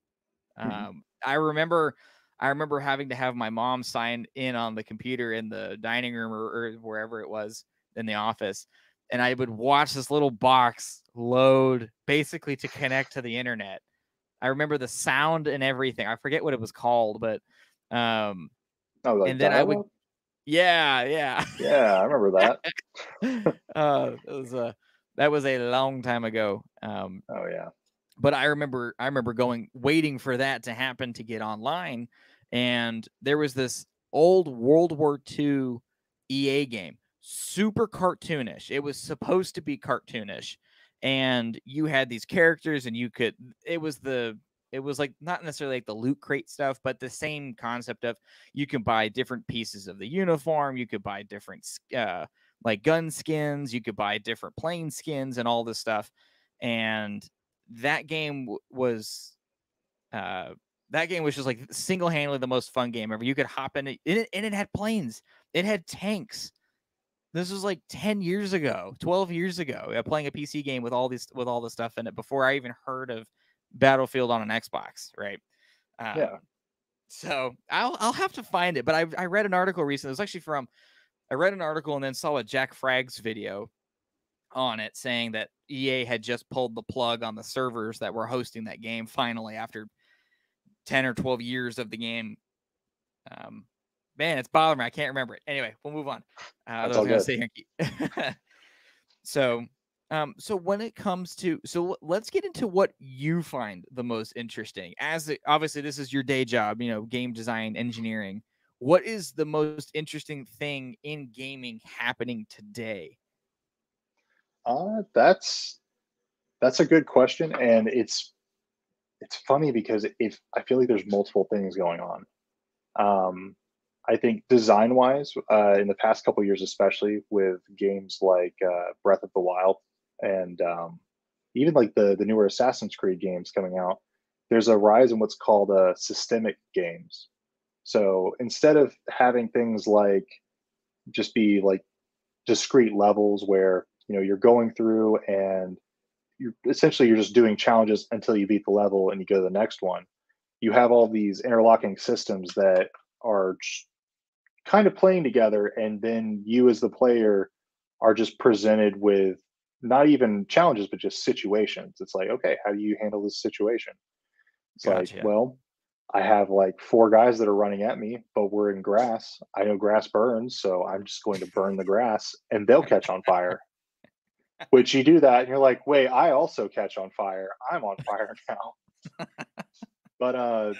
Mm-hmm. Um, I remember I remember having to have my mom sign in on the computer in the dining room or, or wherever it was in the office, and I would watch this little box load basically to connect to the internet. I remember the sound and everything. I forget what it was called, but um, oh, like and then I would, yeah, yeah, yeah, I remember that. [LAUGHS] uh, it was a that was a long time ago. Um, oh yeah, but I remember I remember going waiting for that to happen to get online, and there was this old World War II EA game, super cartoonish. It was supposed to be cartoonish and you had these characters and you could it was the it was like not necessarily like the loot crate stuff but the same concept of you can buy different pieces of the uniform you could buy different uh like gun skins you could buy different plane skins and all this stuff and that game w- was uh that game was just like single-handedly the most fun game ever you could hop in it and it, and it had planes it had tanks this was like 10 years ago, 12 years ago, uh, playing a PC game with all these with all the stuff in it before I even heard of Battlefield on an Xbox, right? Um, yeah. So I'll I'll have to find it, but I I read an article recently. It was actually from I read an article and then saw a Jack Frags video on it saying that EA had just pulled the plug on the servers that were hosting that game finally after 10 or 12 years of the game um, Man, it's bothering me. I can't remember it. Anyway, we'll move on. Uh, That's I was going to say [LAUGHS] so, um, so when it comes to, so let's get into what you find the most interesting. As it, obviously, this is your day job, you know, game design, engineering. What is the most interesting thing in gaming happening today? Uh, that's that's a good question, and it's it's funny because if I feel like there's multiple things going on. Um, I think design wise, uh, in the past couple years, especially with games like uh, Breath of the Wild and um, even like the the newer Assassin's Creed games coming out, there's a rise in what's called uh, systemic games. So instead of having things like just be like discrete levels where you know you're going through and you're essentially you're just doing challenges until you beat the level and you go to the next one. You have all these interlocking systems that are kind of playing together and then you as the player are just presented with not even challenges but just situations it's like okay how do you handle this situation it's gotcha. like well I have like four guys that are running at me, but we're in grass. I know grass burns, so I'm just going to burn the grass and they'll catch on fire. Which you do that and you're like, wait, I also catch on fire. I'm on fire [LAUGHS] now. but uh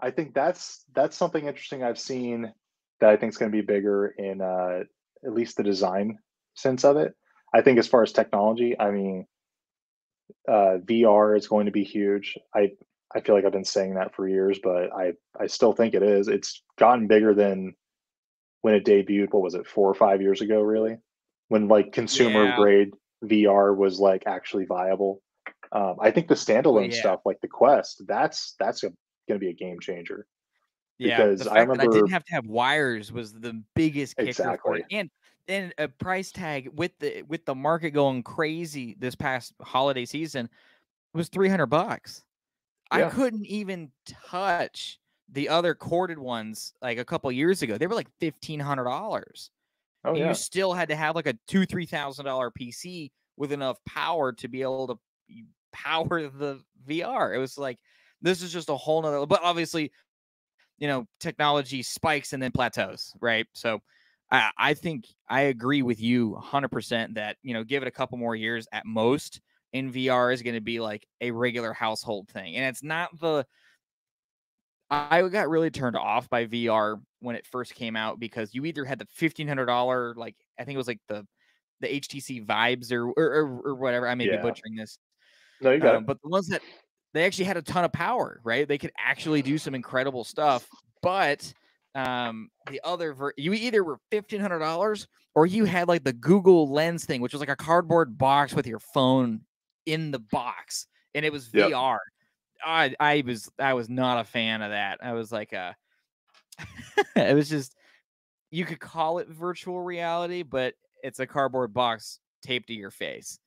I think that's that's something interesting I've seen that I think is going to be bigger in uh at least the design sense of it. I think as far as technology, I mean uh VR is going to be huge. I I feel like I've been saying that for years, but I I still think it is. It's gotten bigger than when it debuted. What was it, four or five years ago? Really, when like consumer yeah. grade VR was like actually viable. Um, I think the standalone yeah. stuff, like the Quest, that's that's going to be a game changer. Yeah, because I remember I didn't have to have wires was the biggest kicker exactly. for it, and and a price tag with the with the market going crazy this past holiday season was three hundred bucks. Yeah. I couldn't even touch the other corded ones like a couple years ago. They were like fifteen hundred dollars. Oh, yeah. You still had to have like a two three thousand dollar PC with enough power to be able to [LAUGHS] power the VR. It was like this is just a whole nother. But obviously, you know, technology spikes and then plateaus, right? So. I, I think I agree with you 100% that, you know, give it a couple more years at most, in VR is going to be like a regular household thing. And it's not the I got really turned off by VR when it first came out because you either had the fifteen hundred dollar, like I think it was like the the HTC Vives or or, or, or whatever. I may yeah. be butchering this. No, you got um, But the ones that they actually had a ton of power, right? They could actually do some incredible stuff. But um, the other ver- you either were fifteen hundred dollars or you had like the Google Lens thing, which was like a cardboard box with your phone in the box and it was yep. VR. I I was I was not a fan of that. I was like uh [LAUGHS] it was just you could call it virtual reality, but it's a cardboard box taped to your face.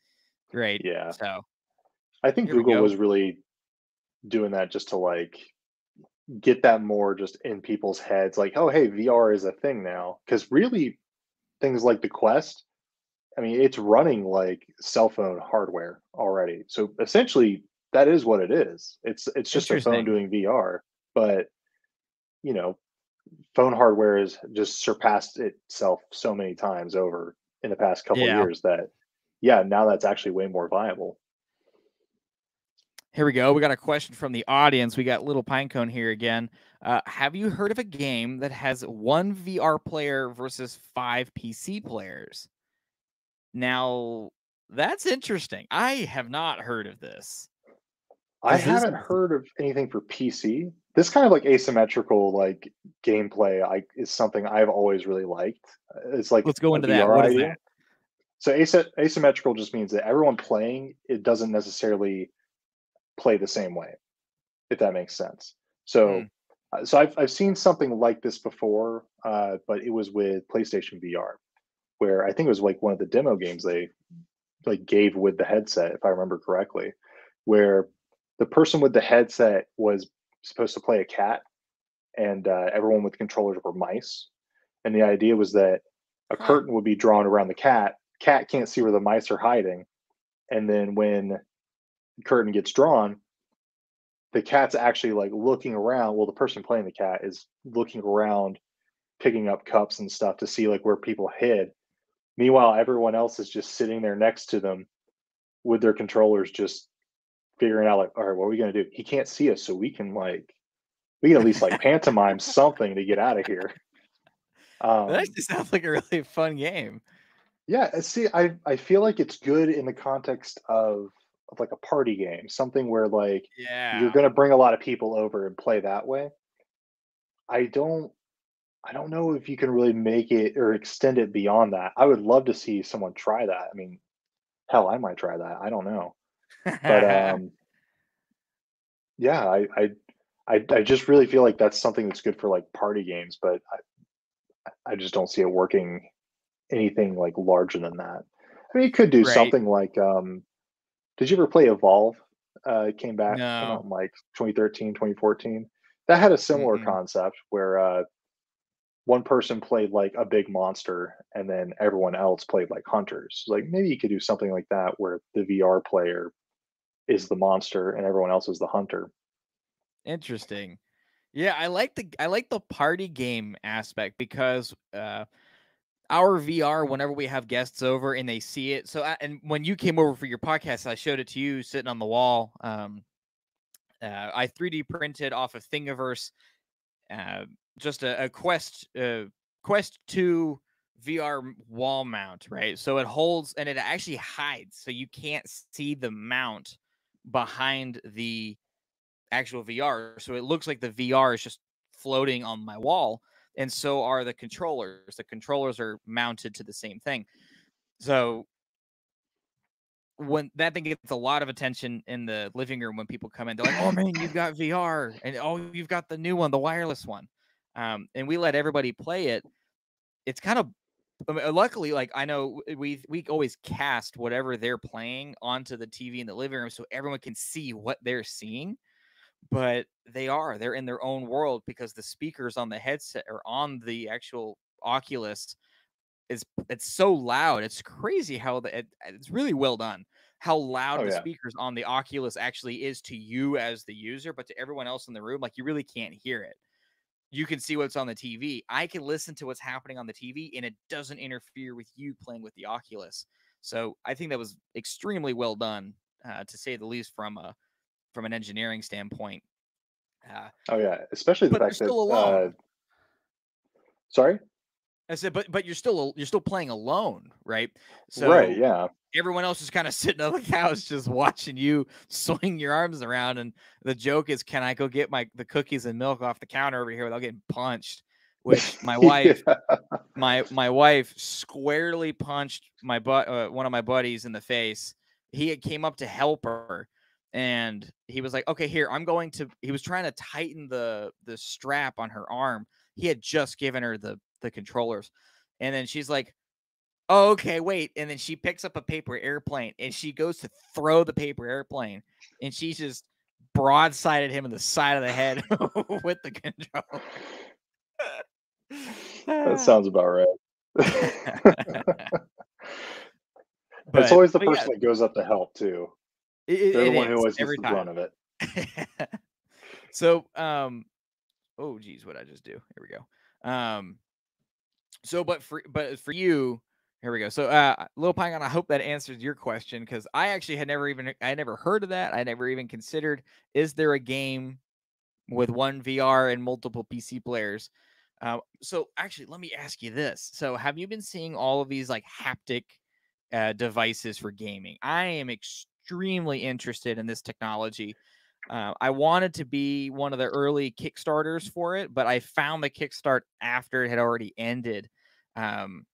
Right. Yeah. So I think Google was really doing that just to like get that more just in people's heads like oh hey VR is a thing now cuz really things like the Quest I mean, it's running like cell phone hardware already. So essentially, that is what it is. It's it's just a phone doing VR, but you know, phone hardware has just surpassed itself so many times over in the past couple yeah. years that yeah, now that's actually way more viable. Here we go. We got a question from the audience. We got Little Pinecone here again. Uh, have you heard of a game that has one VR player versus five PC players? Now, that's interesting. I have not heard of this. I haven't heard of anything for PC. This kind of like asymmetrical like gameplay I, is something I've always really liked. It's like let's go into that. What is that? So as- asymmetrical just means that everyone playing it doesn't necessarily play the same way, if that makes sense. So, mm. so I've I've seen something like this before, uh, but it was with PlayStation VR where I think it was like one of the demo games they like gave with the headset, if I remember correctly, where the person with the headset was supposed to play a cat, and uh, everyone with controllers were mice. And the idea was that a huh. curtain would be drawn around the cat. Cat can't see where the mice are hiding, and then when the curtain gets drawn, the cat's actually like looking around. Well, the person playing the cat is looking around, picking up cups and stuff to see like where people hid Meanwhile, everyone else is just sitting there next to them with their controllers, just figuring out like, all right, what are we gonna do? He can't see us, so we can like, we can at least like pantomime [LAUGHS] something to get out of here. Um, that actually sounds like a really fun game. Yeah, see, I I feel like it's good in the context of of like a party game, something where like yeah you're gonna bring a lot of people over and play that way. I don't I don't know if you can really make it or extend it beyond that. I would love to see someone try that. I mean, hell, I might try that. I don't know. But [LAUGHS] um yeah, I I I, I just really feel like that's something that's good for like party games, but I I just don't see it working anything like larger than that. I mean, you could do right. something like um did you ever play Evolve? Uh it came back no. in like 2013, 2014. That had a similar mm-hmm. concept where uh one person played like a big monster and then everyone else played like hunters. Like maybe you could do something like that where the VR player is the monster and everyone else is the hunter. Interesting. Yeah, I like the I like the party game aspect because uh our VR whenever we have guests over and they see it. So I, and when you came over for your podcast, I showed it to you sitting on the wall. Um uh, I 3D printed off of Thingiverse uh, just a, a Quest uh, Quest 2 VR wall mount, right? So it holds and it actually hides, so you can't see the mount behind the actual VR. So it looks like the VR is just floating on my wall, and so are the controllers. The controllers are mounted to the same thing. So when that thing gets a lot of attention in the living room when people come in, they're like, "Oh man, you've got VR, and oh, you've got the new one, the wireless one." Um, and we let everybody play it. It's kind of I mean, luckily, like I know we we always cast whatever they're playing onto the TV in the living room so everyone can see what they're seeing. But they are they're in their own world because the speakers on the headset or on the actual Oculus is it's so loud. It's crazy how the it, it's really well done. How loud Oh the yeah. speakers on the Oculus actually is to you as the user, but to everyone else in the room, like you really can't hear it you can see what's on the TV. I can listen to what's happening on the TV and it doesn't interfere with you playing with the Oculus. So I think that was extremely well done, uh, to say the least, from a from an engineering standpoint. Uh, Oh yeah. Especially the fact that uh, sorry? I said, but but you're still you're still playing alone, right? So right, yeah. everyone else is kind of [LAUGHS] sitting on the couch just watching you swing your arms around and the joke is can i go get my the cookies and milk off the counter over here without getting punched which my [LAUGHS] wife Yeah. my my wife squarely punched my butt uh, one of my buddies in the face he had came up to help her and he was like okay here i'm going to he was trying to tighten the the strap on her arm he had just given her the the controllers and then she's like oh, okay, wait. And then she picks up a paper airplane and she goes to throw the paper airplane and she just broadsided him in the side of the head [LAUGHS] with the controller. that [LAUGHS] sounds about right. [LAUGHS] But- it's always the but yeah, person that goes up to help too. it- it- They're the one who always gets the brunt of it. so um oh geez what i just do here we go um so but for but for you here we go. So uh little Python, i hope that answers your question because i actually had never even i never heard of that i never even considered is there a game with one vr and multiple pc players? Uh, so actually let me ask you this. So have you been seeing all of these like haptic uh, devices for gaming? I am extremely interested in this technology. Uh, I wanted to be one of the early Kickstarters for it, but I found the Kickstart after it had already ended. Um,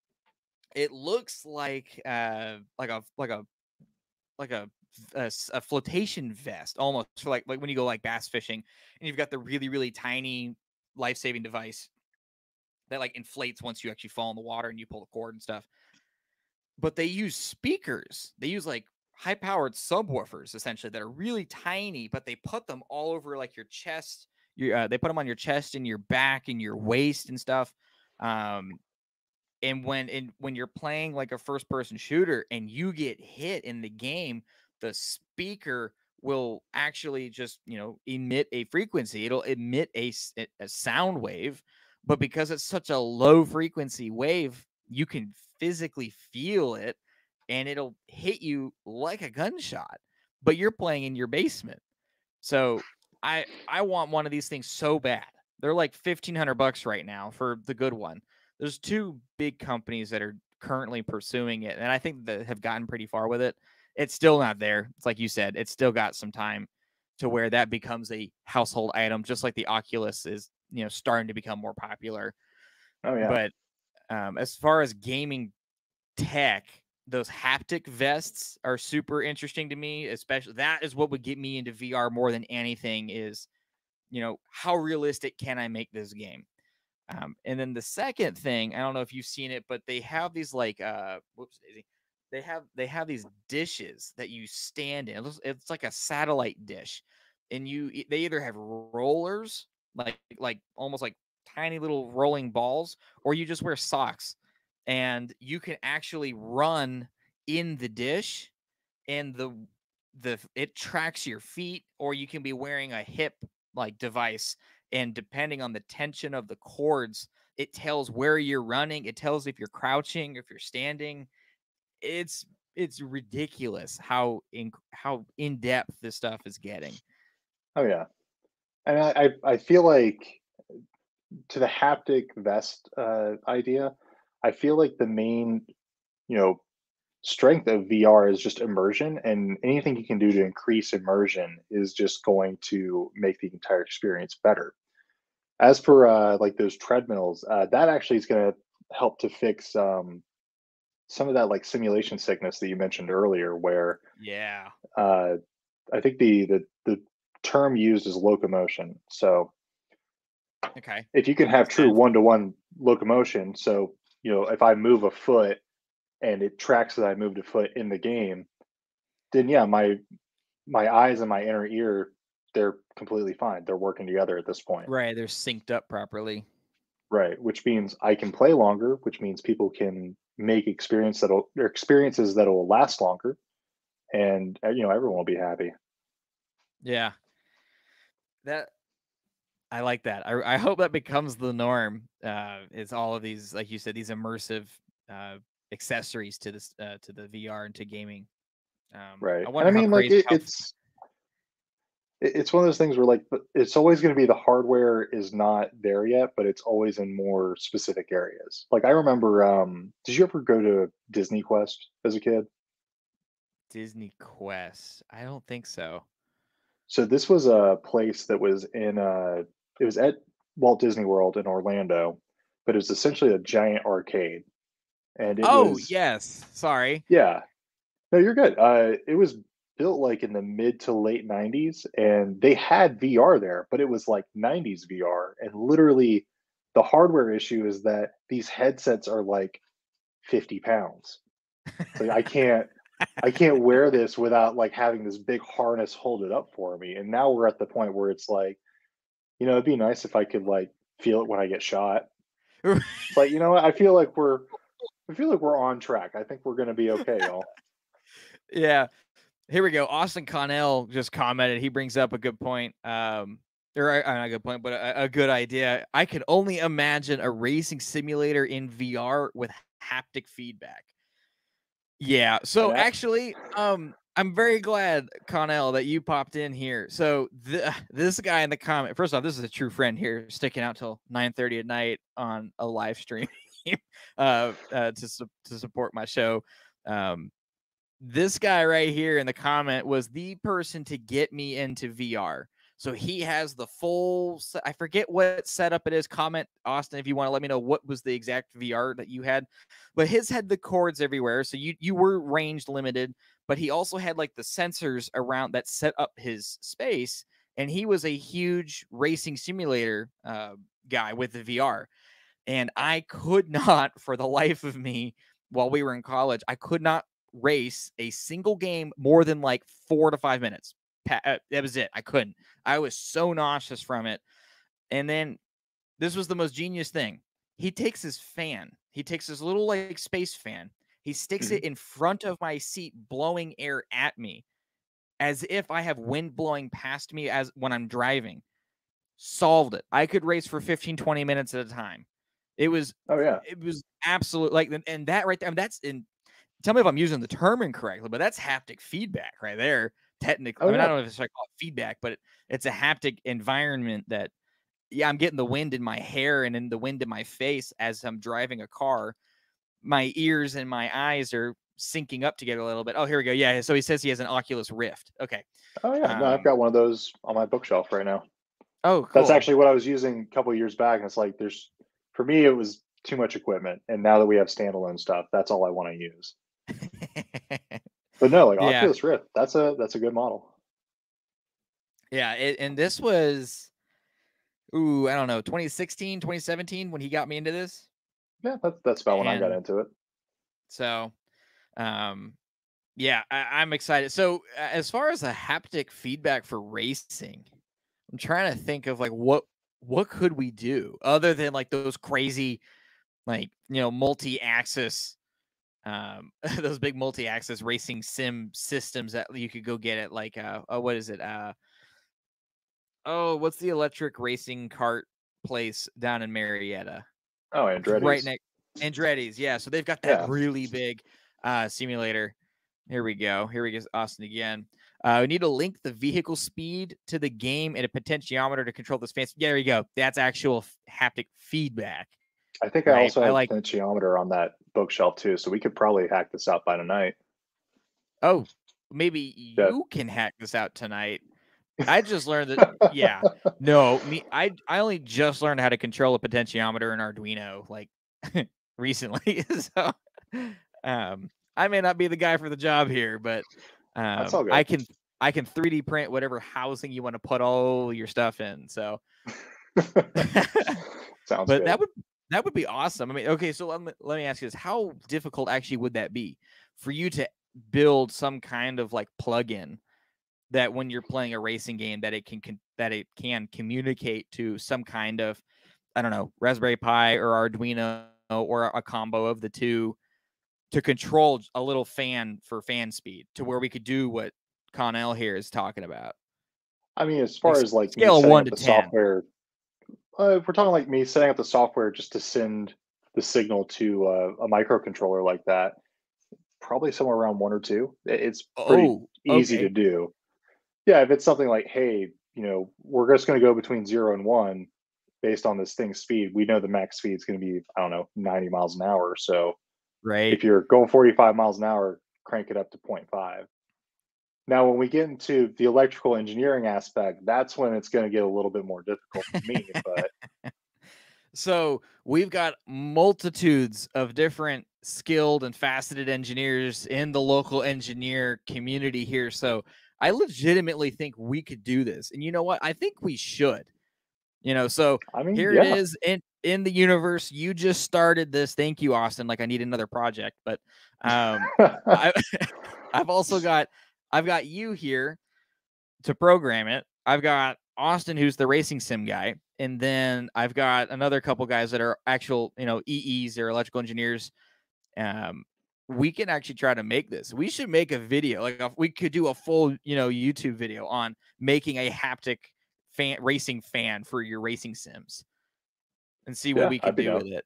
it looks like uh, like a like a like a, a a flotation vest almost for like like when you go like bass fishing and you've got the really really tiny life saving device that like inflates once you actually fall in the water and you pull the cord and stuff. But they use speakers. They use like high powered subwoofers essentially that are really tiny, but they put them all over like your chest. Your, uh, they put them on your chest and your back and your waist and stuff. Um, and when and when you're playing like a first person shooter and you get hit in the game, the speaker will actually just you know emit a frequency. It'll emit a, a sound wave, but because it's such a low frequency wave, you can physically feel it and it'll hit you like a gunshot but you're playing in your basement so i i want one of these things so bad they're like 1500 bucks right now for the good one there's two big companies that are currently pursuing it and i think that have gotten pretty far with it it's still not there it's like you said it's still got some time to where that becomes a household item just like the oculus is you know starting to become more popular Oh yeah. but um, as far as gaming tech, those haptic vests are super interesting to me. Especially that is what would get me into VR more than anything. Is you know how realistic can I make this game? Um, and then the second thing, I don't know if you've seen it, but they have these like uh, whoops. They have they have these dishes that you stand in. It's like a satellite dish, and you they either have rollers like like almost like tiny little rolling balls, or you just wear socks and you can actually run in the dish and the the it tracks your feet or you can be wearing a hip like device and depending on the tension of the cords, it tells where you're running. It tells if you're crouching, if you're standing. It's it's ridiculous how in how in depth this stuff is getting. Oh yeah, and I I, feel like to the haptic vest uh, idea, I feel like the main you know strength of VR is just immersion, and anything you can do to increase immersion is just going to make the entire experience better. As for uh, like those treadmills, uh, that actually is going to help to fix um, some of that like simulation sickness that you mentioned earlier, where yeah, uh, I think the the the term used is locomotion. So okay, if you can have true one to one locomotion, so you know if I move a foot and it tracks that I moved a foot in the game, then yeah, my my eyes and my inner ear they're completely fine. They're working together at this point. Right, they're synced up properly. Right, which means I can play longer, which means people can make experience that'll or experiences that'll last longer, and uh, you know everyone will be happy. Yeah, that I like that. I, I hope that becomes the norm. Uh, is all of these, like you said, these immersive uh, accessories to this uh, to the VR and to gaming. Um, right. I, I mean, like it, it's it's one of those things where like it's always going to be the hardware is not there yet but it's always in more specific areas. Like i remember um did you ever go to disney quest as a kid? Disney quest? I don't think so. So this was a place that was in uh it was at walt disney world in orlando but it was essentially a giant arcade and oh was, yes. Sorry. Yeah. No you're good. Uh it was built like in the mid to late 90s and they had VR there, but it was like 90s VR. And literally, the hardware issue is that these headsets are like 50 pounds. So I can't. I can't wear this without like having this big harness hold it up for me. And now we're at the point where it's like, you know, it'd be nice if I could like feel it when I get shot. [LAUGHS] but you know, what? I feel like we're I feel like we're on track. I think we're gonna be okay, y'all. [LAUGHS] Yeah. Here we go. Austin Connell just commented. He brings up a good point. Um, or uh, not a good point, but a, a, good idea. I could only imagine a racing simulator in VR with haptic feedback. Yeah. So actually, um, I'm very glad, Connell, that you popped in here. So th- [LAUGHS] this guy in the comment, first off, this is a true friend here, sticking out till 9:30 at night on a live stream [LAUGHS] uh, uh, to su- to support my show. Um, this guy right here in the comment was the person to get me into VR. So he has the full. I forget what setup it is. Comment Austin if you want to let me know what was the exact VR that you had. But his had the cords everywhere, so you you were range limited. But he also had like the sensors around that set up his space, and he was a huge racing simulator uh, guy with the VR. And I could [LAUGHS] not, for the life of me, while we were in college, I could not race a single game more than like four to five minutes. Uh, that was it. I couldn't. I was so nauseous from it. And then this was the most genius thing. He takes his fan, he takes his little like space fan, he sticks mm-hmm. it in front of my seat, blowing air at me as if I have wind blowing past me as when I'm driving. Solved it. I could race for 15, 20 minutes at a time. It was, oh, yeah, it was absolute like, and that right there, I mean, that's in tell me if I'm using the term incorrectly, but that's haptic feedback right there. Technically, oh, I mean, yeah. I don't know if it's like feedback, but it, it's a haptic environment that, yeah, I'm getting the wind in my hair and in the wind in my face as I'm driving a car. My ears and my eyes are syncing up together a little bit. Oh, here we go. Yeah. So he says he has an Oculus Rift. Okay. Oh yeah, um, no, I've um got one of those on my bookshelf right now. Oh, cool. that's actually what I was using a couple years back. And it's like there's for me it was too much equipment, and now that we have standalone stuff, that's all I want to use [LAUGHS] but no, like yeah. Oculus Rift, that's a that's a good model. Yeah, it, and this was ooh, I don't know, 2016, 2017 when he got me into this. Yeah, that's that's about and, when I got into it. So, um, yeah, I, am excited. So, as far as the haptic feedback for racing, I'm trying to think of like what what could we do other than like those crazy, like you know, multi-axis um [LAUGHS] those big multi-axis racing sim systems that you could go get it like uh oh, what is it uh oh, what's the electric racing cart place down in Marietta? Oh, Andretti's. Right next Andretti's, yeah. So they've got that Yeah. really big uh simulator. Here we go. Here we go, Austin again. Uh, we need to link the vehicle speed to the game and a potentiometer to control this fancy. There you go. That's actual haptic feedback. I think I Right, also I have like- a potentiometer on that bookshelf too, so we could probably hack this out by tonight. Oh, maybe Yeah. you can hack this out tonight. [LAUGHS] I just learned that. Yeah, no, me. I I only just learned how to control a potentiometer in Arduino like [LAUGHS] recently. [LAUGHS] so, um, I may not be the guy for the job here, but um. I can I can 3D print whatever housing you want to put all your stuff in. So, Sounds but good. that would that would be awesome. I mean, okay, so let me, let me ask you this: How difficult actually would that be for you to build some kind of like plugin that when you're playing a racing game that it can, can that it can communicate to some kind of I don't know Raspberry Pi or Arduino or a combo of the two to control a little fan for fan speed to where we could do what Connell here is talking about. I mean, as far as like scale one to 10. software, uh, if we're talking like me setting up the software just to send the signal to uh, a microcontroller like that, probably somewhere around one or two. It's pretty Oh, easy okay. to do. Yeah, if it's something like, hey, you know, we're just going to go between zero and one based on this thing's speed, we know the max speed is going to be, I don't know, 90 miles an hour. So right. if you're going 45 miles an hour, crank it up to 0.5. Now, when we get into the electrical engineering aspect, that's when it's going to get a little bit more difficult for me. But [LAUGHS] So we've got multitudes of different skilled and faceted engineers in the local engineer community here. So I legitimately think we could do this. And you know what? I think we should. You know, so I mean, here yeah, it is in in the universe. You just started this. Thank you, Austin. Like I need another project, but um [LAUGHS] I, [LAUGHS] I've also got I've got you here to program it. I've got Austin, who's the racing sim guy, and then I've got another couple guys that are actual, you know, EEs they're electrical engineers. Um, we can actually try to make this. We should make a video, like a, we could do a full, you know, YouTube video on making a haptic fan racing fan for your racing sims, and see what Yeah, we can do down. with it.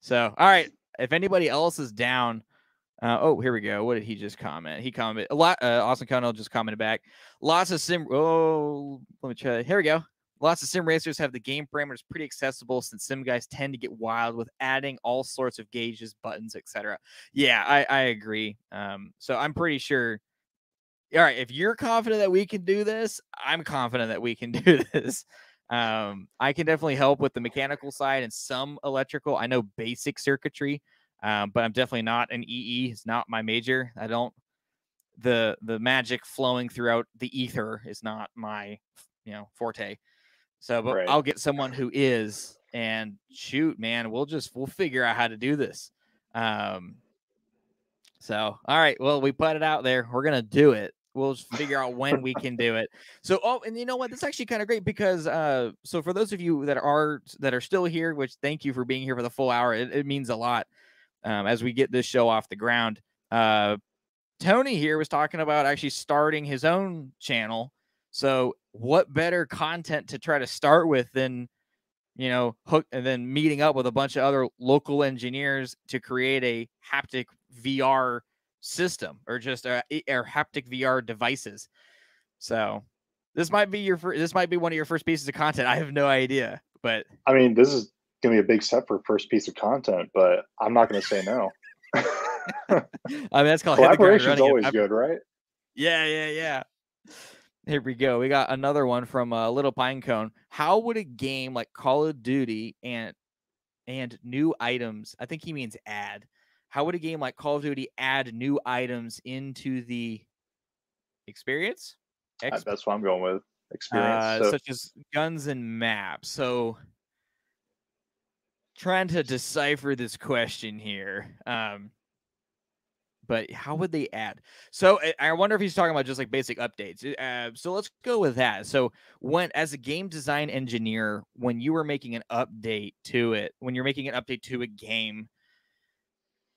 So, all right, if anybody else is down, uh, oh, here we go. What did he just comment? He commented a lot. Uh, Austin Connell just commented back. Lots of sim. Oh, let me try. Here we go. Lots of sim racers have the game parameters pretty accessible since sim guys tend to get wild with adding all sorts of gauges, buttons, etc. Yeah, I, I agree. Um, so I'm pretty sure. All right, if you're confident that we can do this, I'm confident that we can [LAUGHS] do this. Um, I can definitely help with the mechanical side and some electrical. I know basic circuitry, um, but I'm definitely not an EE. It's not my major. I don't the the magic flowing throughout the ether is not my you know forte. So, but Right. I'll get someone who is, and shoot, man, we'll just we'll figure out how to do this. Um, so, all right, well, we put it out there. We're gonna do it. We'll just figure out when we can do it. So, oh, and you know what? That's actually kind of great because, uh, so for those of you that are that are still here, which thank you for being here for the full hour. It, it means a lot um, as we get this show off the ground. Uh, Tony here was talking about actually starting his own channel. So, what better content to try to start with than, you know, hook and then meeting up with a bunch of other local engineers to create a haptic VR system or just a, or haptic VR devices. So, this might be your fir- this might be one of your first pieces of content. I have no idea, but I mean, this is going to be a big step for first piece of content, but I'm not going to say no. [LAUGHS] I mean that's called hit the Collaboration is always good, right? Yeah, yeah, yeah. Here we go. We got another one from uh, Little Pinecone. How would a game like Call of Duty and and new items? I think he means add. How would a game like Call of Duty add new items into the experience? Ex- That's what I'm going with. Experience. uh, so, such as guns and maps. So, trying to decipher this question here. Um, but how would they add? So I- wonder if he's talking about just like basic updates. Uh, so let's go with that. So when, as a game design engineer, when you were making an update to it, when you're making an update to a game,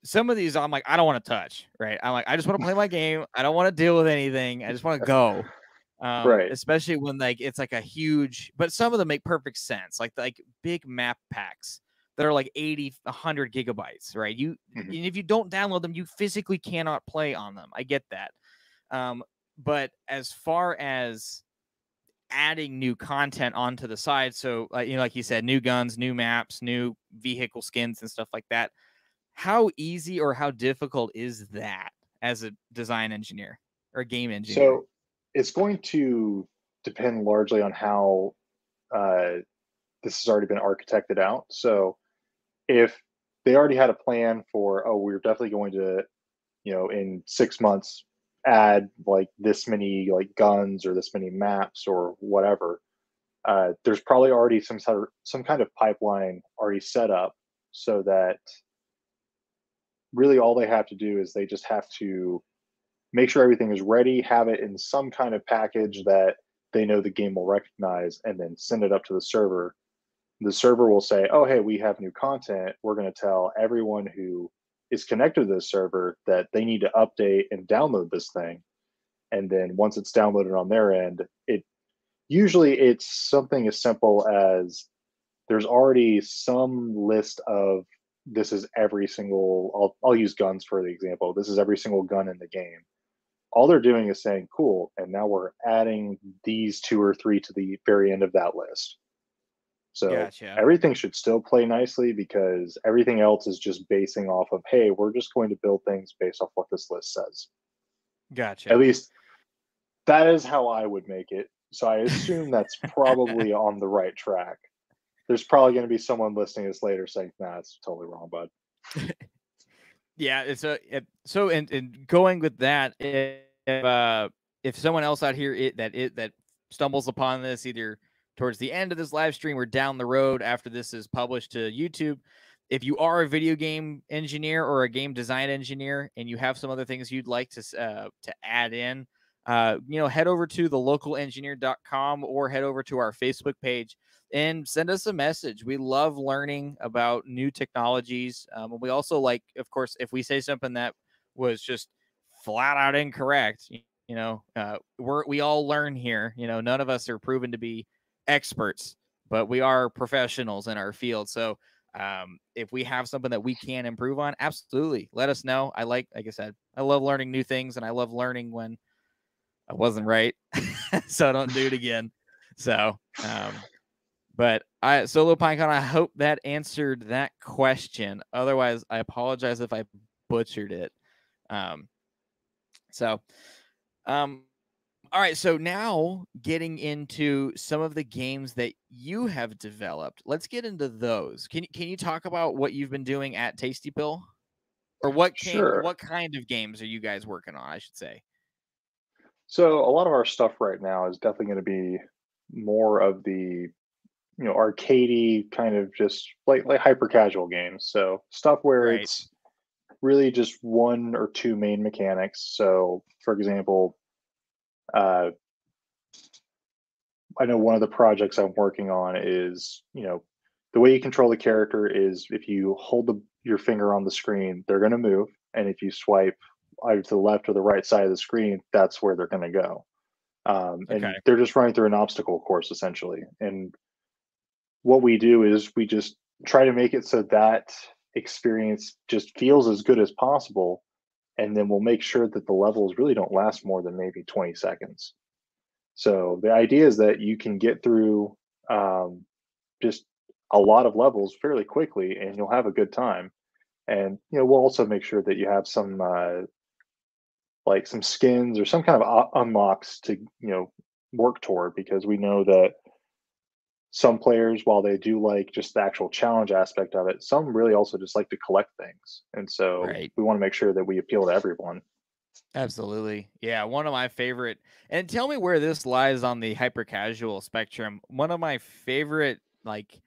some of these I'm like, I don't want to touch. Right? I'm like, I just want to play my game. I don't want to deal with anything. I just want to go. [LAUGHS] Um, Right. Especially when like it's like a huge, but some of them make perfect sense. Like like big map packs that are like 80, 100 gigabytes, right? You Mhm. and if you don't download them, you physically cannot play on them. I get that. Um, but as far as adding new content onto the side, so like you know, like you said, new guns, new maps, new vehicle skins, and stuff like that. How easy or how difficult is that as a design engineer or game engineer? So it's going to depend largely on how uh, this has already been architected out. So if they already had a plan for, oh, we're definitely going to, you know, in six months add like this many like guns or this many maps or whatever, uh, there's probably already some sort of some kind of pipeline already set up so that really all they have to do is they just have to make sure everything is ready, have it in some kind of package that they know the game will recognize, and then send it up to the server. The server will say, Oh, hey, we have new content. We're going to tell everyone who is connected to this server that they need to update and download this thing. And then once it's downloaded on their end, it usually it's something as simple as there's already some list of this is every single I'll, I'll use guns for the example this is every single gun in the game all they're doing is saying cool and now we're adding these two or three to the very end of that list so Gotcha. everything should still play nicely because everything else is just basing off of hey we're just going to build things based off what this list says Gotcha. at least that is how i would make it so i assume [LAUGHS] that's probably on the right track there's probably going to be someone listening to this later saying nah it's totally wrong bud [LAUGHS] Yeah, it's a it, so and, and going with that, if uh, if someone else out here it, that it that stumbles upon this either towards the end of this live stream or down the road after this is published to YouTube, if you are a video game engineer or a game design engineer and you have some other things you'd like to uh, to add in, uh, you know, head over to the localengineer.com or head over to our Facebook page and send us a message. We love learning about new technologies. Um, and we also like, of course, if we say something that was just flat out incorrect, you know, uh, we're we all learn here. You know, none of us are proven to be experts, but we are professionals in our field. So um, if we have something that we can improve on, absolutely let us know. I like, like I said, I love learning new things, and I love learning when I wasn't right, [LAUGHS] so I don't do it again. So, um, but I solo pinecon, I hope that answered that question. Otherwise, I apologize if I butchered it. Um, so, um, all right. So now getting into some of the games that you have developed. Let's get into those. Can can you talk about what you've been doing at Tasty Pill, or what came, Sure. what kind of games are you guys working on? I should say. So a lot of our stuff right now is definitely going to be more of the you know arcadey kind of just like like hyper casual games. So stuff where Right. it's really just one or two main mechanics. So for example, uh, I know one of the projects I'm working on is you know the way you control the character is if you hold the, your finger on the screen, they're going to move, and if you swipe either to the left or the right side of the screen, that's where they're going to go. Um, and Okay. they're just running through an obstacle course essentially. And what we do is we just try to make it so that experience just feels as good as possible. And then we'll make sure that the levels really don't last more than maybe 20 seconds. So the idea is that you can get through um, just a lot of levels fairly quickly and you'll have a good time. And, you know, we'll also make sure that you have some uh, like some skins or some kind of unlocks to you know work toward because we know that some players while they do like just the actual challenge aspect of it some really also just like to collect things and so Right. we want to make sure that we appeal to everyone Absolutely. Yeah, one of my favorite and tell me where this lies on the hyper casual spectrum. One of my favorite like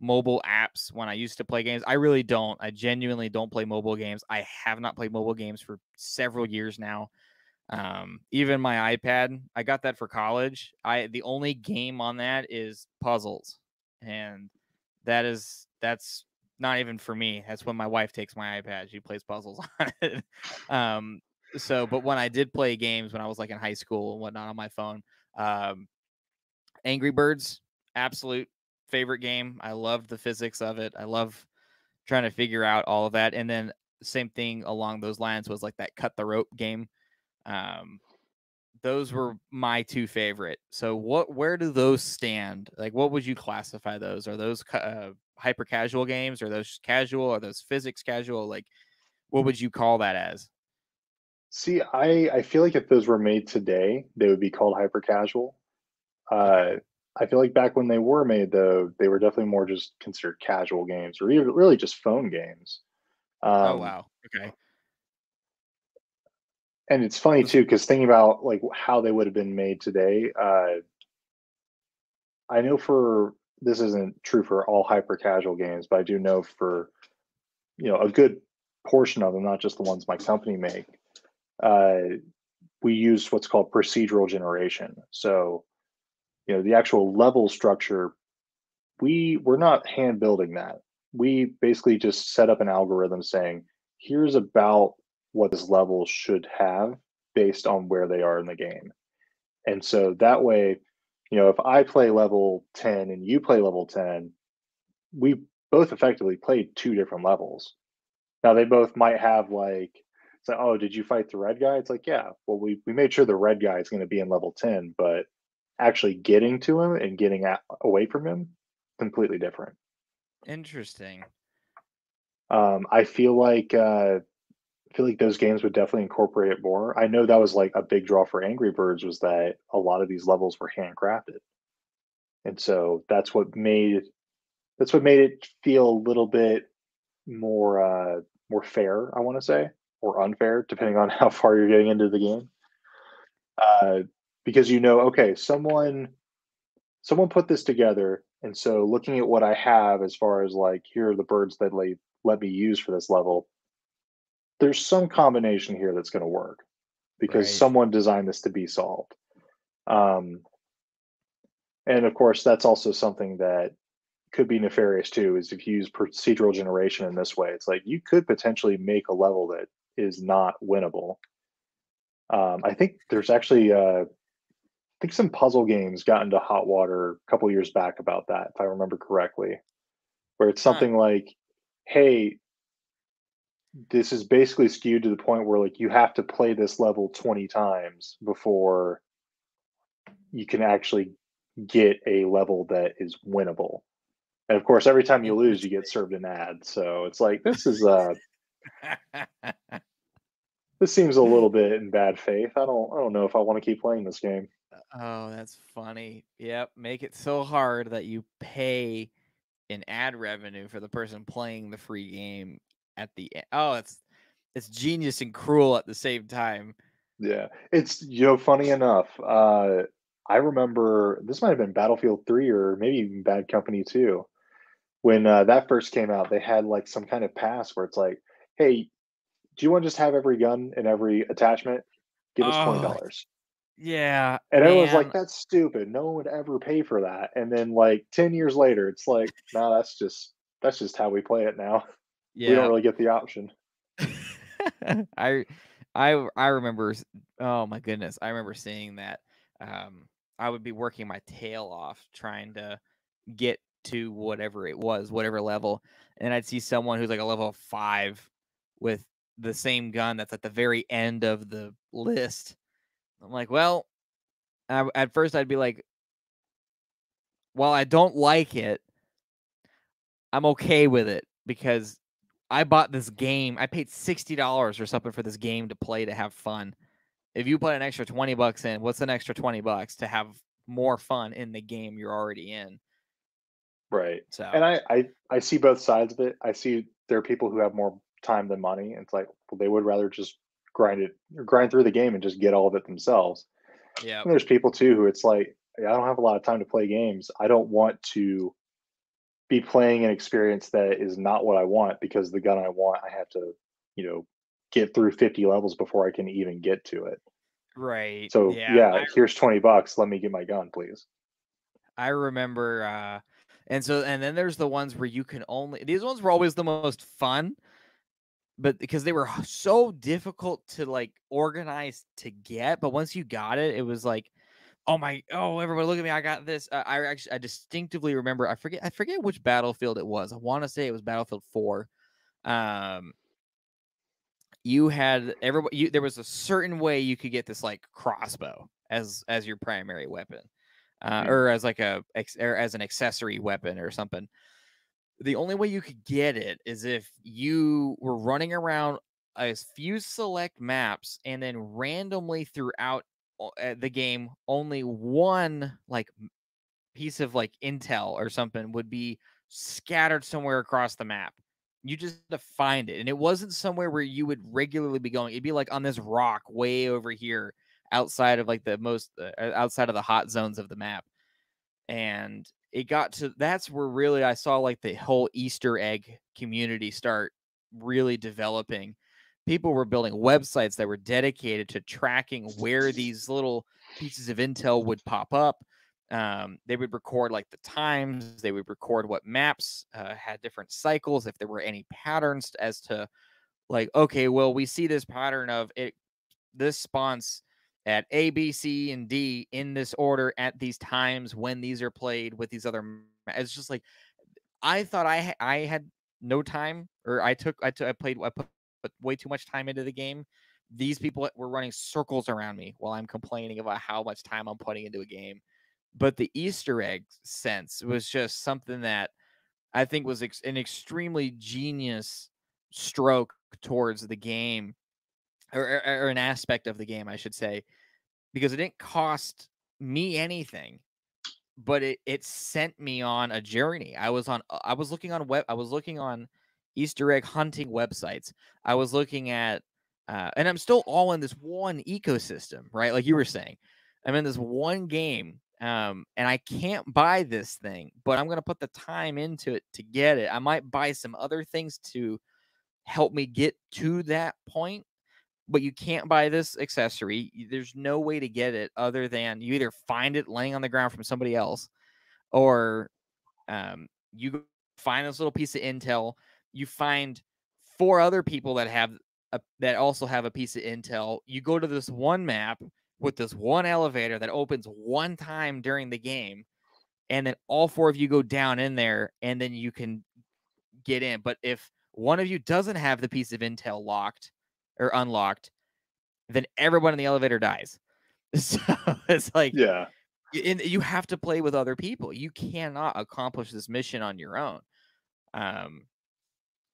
mobile apps when I used to play games. I really don't. I genuinely don't play mobile games. I have not played mobile games for several years now. Um even my iPad, I got that for college. I the only game on that is puzzles. And that is that's not even for me. That's when my wife takes my iPad. She plays puzzles [LAUGHS] on it. Um so but when I did play games when I was like in high school and whatnot on my phone, Um, Angry Birds, absolute favorite game. I love the physics of it. I love trying to figure out all of that. And then same thing along those lines was like that cut the rope game. Um, those were my two favorite. So what where do those stand? Like what would you classify those? Are those uh, hyper casual games? Are those casual? Are those physics casual? Like what would you call that as? See, I I feel like if those were made today, they would be called hyper casual. Uh, I feel like back when they were made, though, they were definitely more just considered casual games, or even really just phone games. Oh, um, oh wow, okay. And it's funny too, because thinking about like how they would have been made today, uh, I know for this isn't true for all hyper casual games, but I do know for you know a good portion of them, not just the ones my company make, uh, we use what's called procedural generation. So you know the actual level structure we we're not hand building that we basically just set up an algorithm saying here's about what this level should have based on where they are in the game. And so that way you know if i play level 10 and you play level 10 we both effectively played two different levels. Now they both might have like so oh did you fight the red guy? It's like yeah well we, we made sure the red guy is going to be in level 10 but actually getting to him and getting at, away from him completely different. Interesting. Um, i feel like uh, feel like those games would definitely incorporate it more. I know that was like a big draw for angry birds was that a lot of these levels were handcrafted. And so that's what made that's what made it feel a little bit more uh more fair i want to say or unfair depending on [LAUGHS] how far you're getting into the game. Uh because you know okay someone someone put this together and so looking at what i have as far as like here are the birds that they let me use for this level there's some combination here that's going to work because right. someone designed this to be solved um, and of course that's also something that could be nefarious too is if you use procedural generation in this way it's like you could potentially make a level that is not winnable um, i think there's actually uh, think some puzzle games got into hot water a couple years back about that, if I remember correctly, where it's something huh. like, hey, this is basically skewed to the point where like you have to play this level 20 times before you can actually get a level that is winnable. And of course, every time you lose, you get served an ad. So it's like this is uh [LAUGHS] this seems a little bit in bad faith. I don't I don't know if I want to keep playing this game. Oh, that's funny. Yep. Make it so hard that you pay an ad revenue for the person playing the free game at the end. Oh, it's it's genius and cruel at the same time. Yeah. It's you know, funny enough, uh I remember this might have been Battlefield 3 or maybe even Bad Company 2. When uh, that first came out, they had like some kind of pass where it's like, hey, do you want to just have every gun and every attachment? Give us twenty dollars. Yeah. And everyone's like, that's stupid. No one would ever pay for that. And then like 10 years later, it's like, no, that's just that's just how we play it now. Yeah. We don't really get the option. [LAUGHS] I I I remember oh my goodness. I remember seeing that. Um I would be working my tail off trying to get to whatever it was, whatever level. And I'd see someone who's like a level five with the same gun that's at the very end of the list I'm like, well, I, at first I'd be like, while I don't like it, I'm okay with it because I bought this game. I paid sixty dollars or something for this game to play to have fun. If you put an extra twenty bucks in, what's an extra twenty bucks to have more fun in the game you're already in? Right. So, and I I, I see both sides of it. I see there are people who have more time than money. It's like well, they would rather just grind it grind through the game and just get all of it themselves. Yeah. there's people too who it's like, I don't have a lot of time to play games. I don't want to be playing an experience that is not what I want because the gun I want, I have to, you know, get through 50 levels before I can even get to it. Right. So yeah, yeah I, here's 20 bucks. Let me get my gun, please. I remember uh and so and then there's the ones where you can only these ones were always the most fun but because they were so difficult to like organize to get but once you got it it was like Oh my! Oh, everybody, look at me! I got this. Uh, I actually, I distinctively remember. I forget. I forget which battlefield it was. I want to say it was Battlefield Four. Um, you had everybody. You, there was a certain way you could get this like crossbow as as your primary weapon, uh, mm-hmm. or as like a or as an accessory weapon or something. The only way you could get it is if you were running around a few select maps and then randomly throughout uh, the game only one like piece of like intel or something would be scattered somewhere across the map. You just have to find it and it wasn't somewhere where you would regularly be going. It'd be like on this rock way over here outside of like the most uh, uh outside of the hot zones of the map. And it got to that's where really i saw like the whole easter egg community start really developing people were building websites that were dedicated to tracking where these little pieces of intel would pop up. Um, they would record like the times, they would record what maps uh, had different cycles, if there were any patterns as to like, okay, well, we see this pattern of it, this spawns at A, B, C, and D in this order at these times when these are played with these other. It's just like I thought I I had no time, or I took I took I played I put way too much time into the game. These people were running circles around me while I'm complaining about how much time I'm putting into a game. But the Easter egg sense was just something that I think was ex- an extremely genius stroke towards the game, or, or, or an aspect of the game, I should say, because it didn't cost me anything but it it sent me on a journey. I was on I was looking on web I was looking on Easter egg hunting websites. I was looking at, uh, and I'm still all in this one ecosystem, right? Like you were saying, I'm in this one game, um, and I can't buy this thing, but I'm gonna put the time into it to get it. I might buy some other things to help me get to that point, but you can't buy this accessory. There's no way to get it other than you either find it laying on the ground from somebody else, or um, you find this little piece of intel you find four other people that have a, that also have a piece of intel. You go to this one map with this one elevator that opens one time during the game, and then all four of you go down in there, and then you can get in. But if one of you doesn't have the piece of intel locked or unlocked, then everyone in the elevator dies. [LAUGHS] So it's like, yeah, you have to play with other people. You cannot accomplish this mission on your own. Um,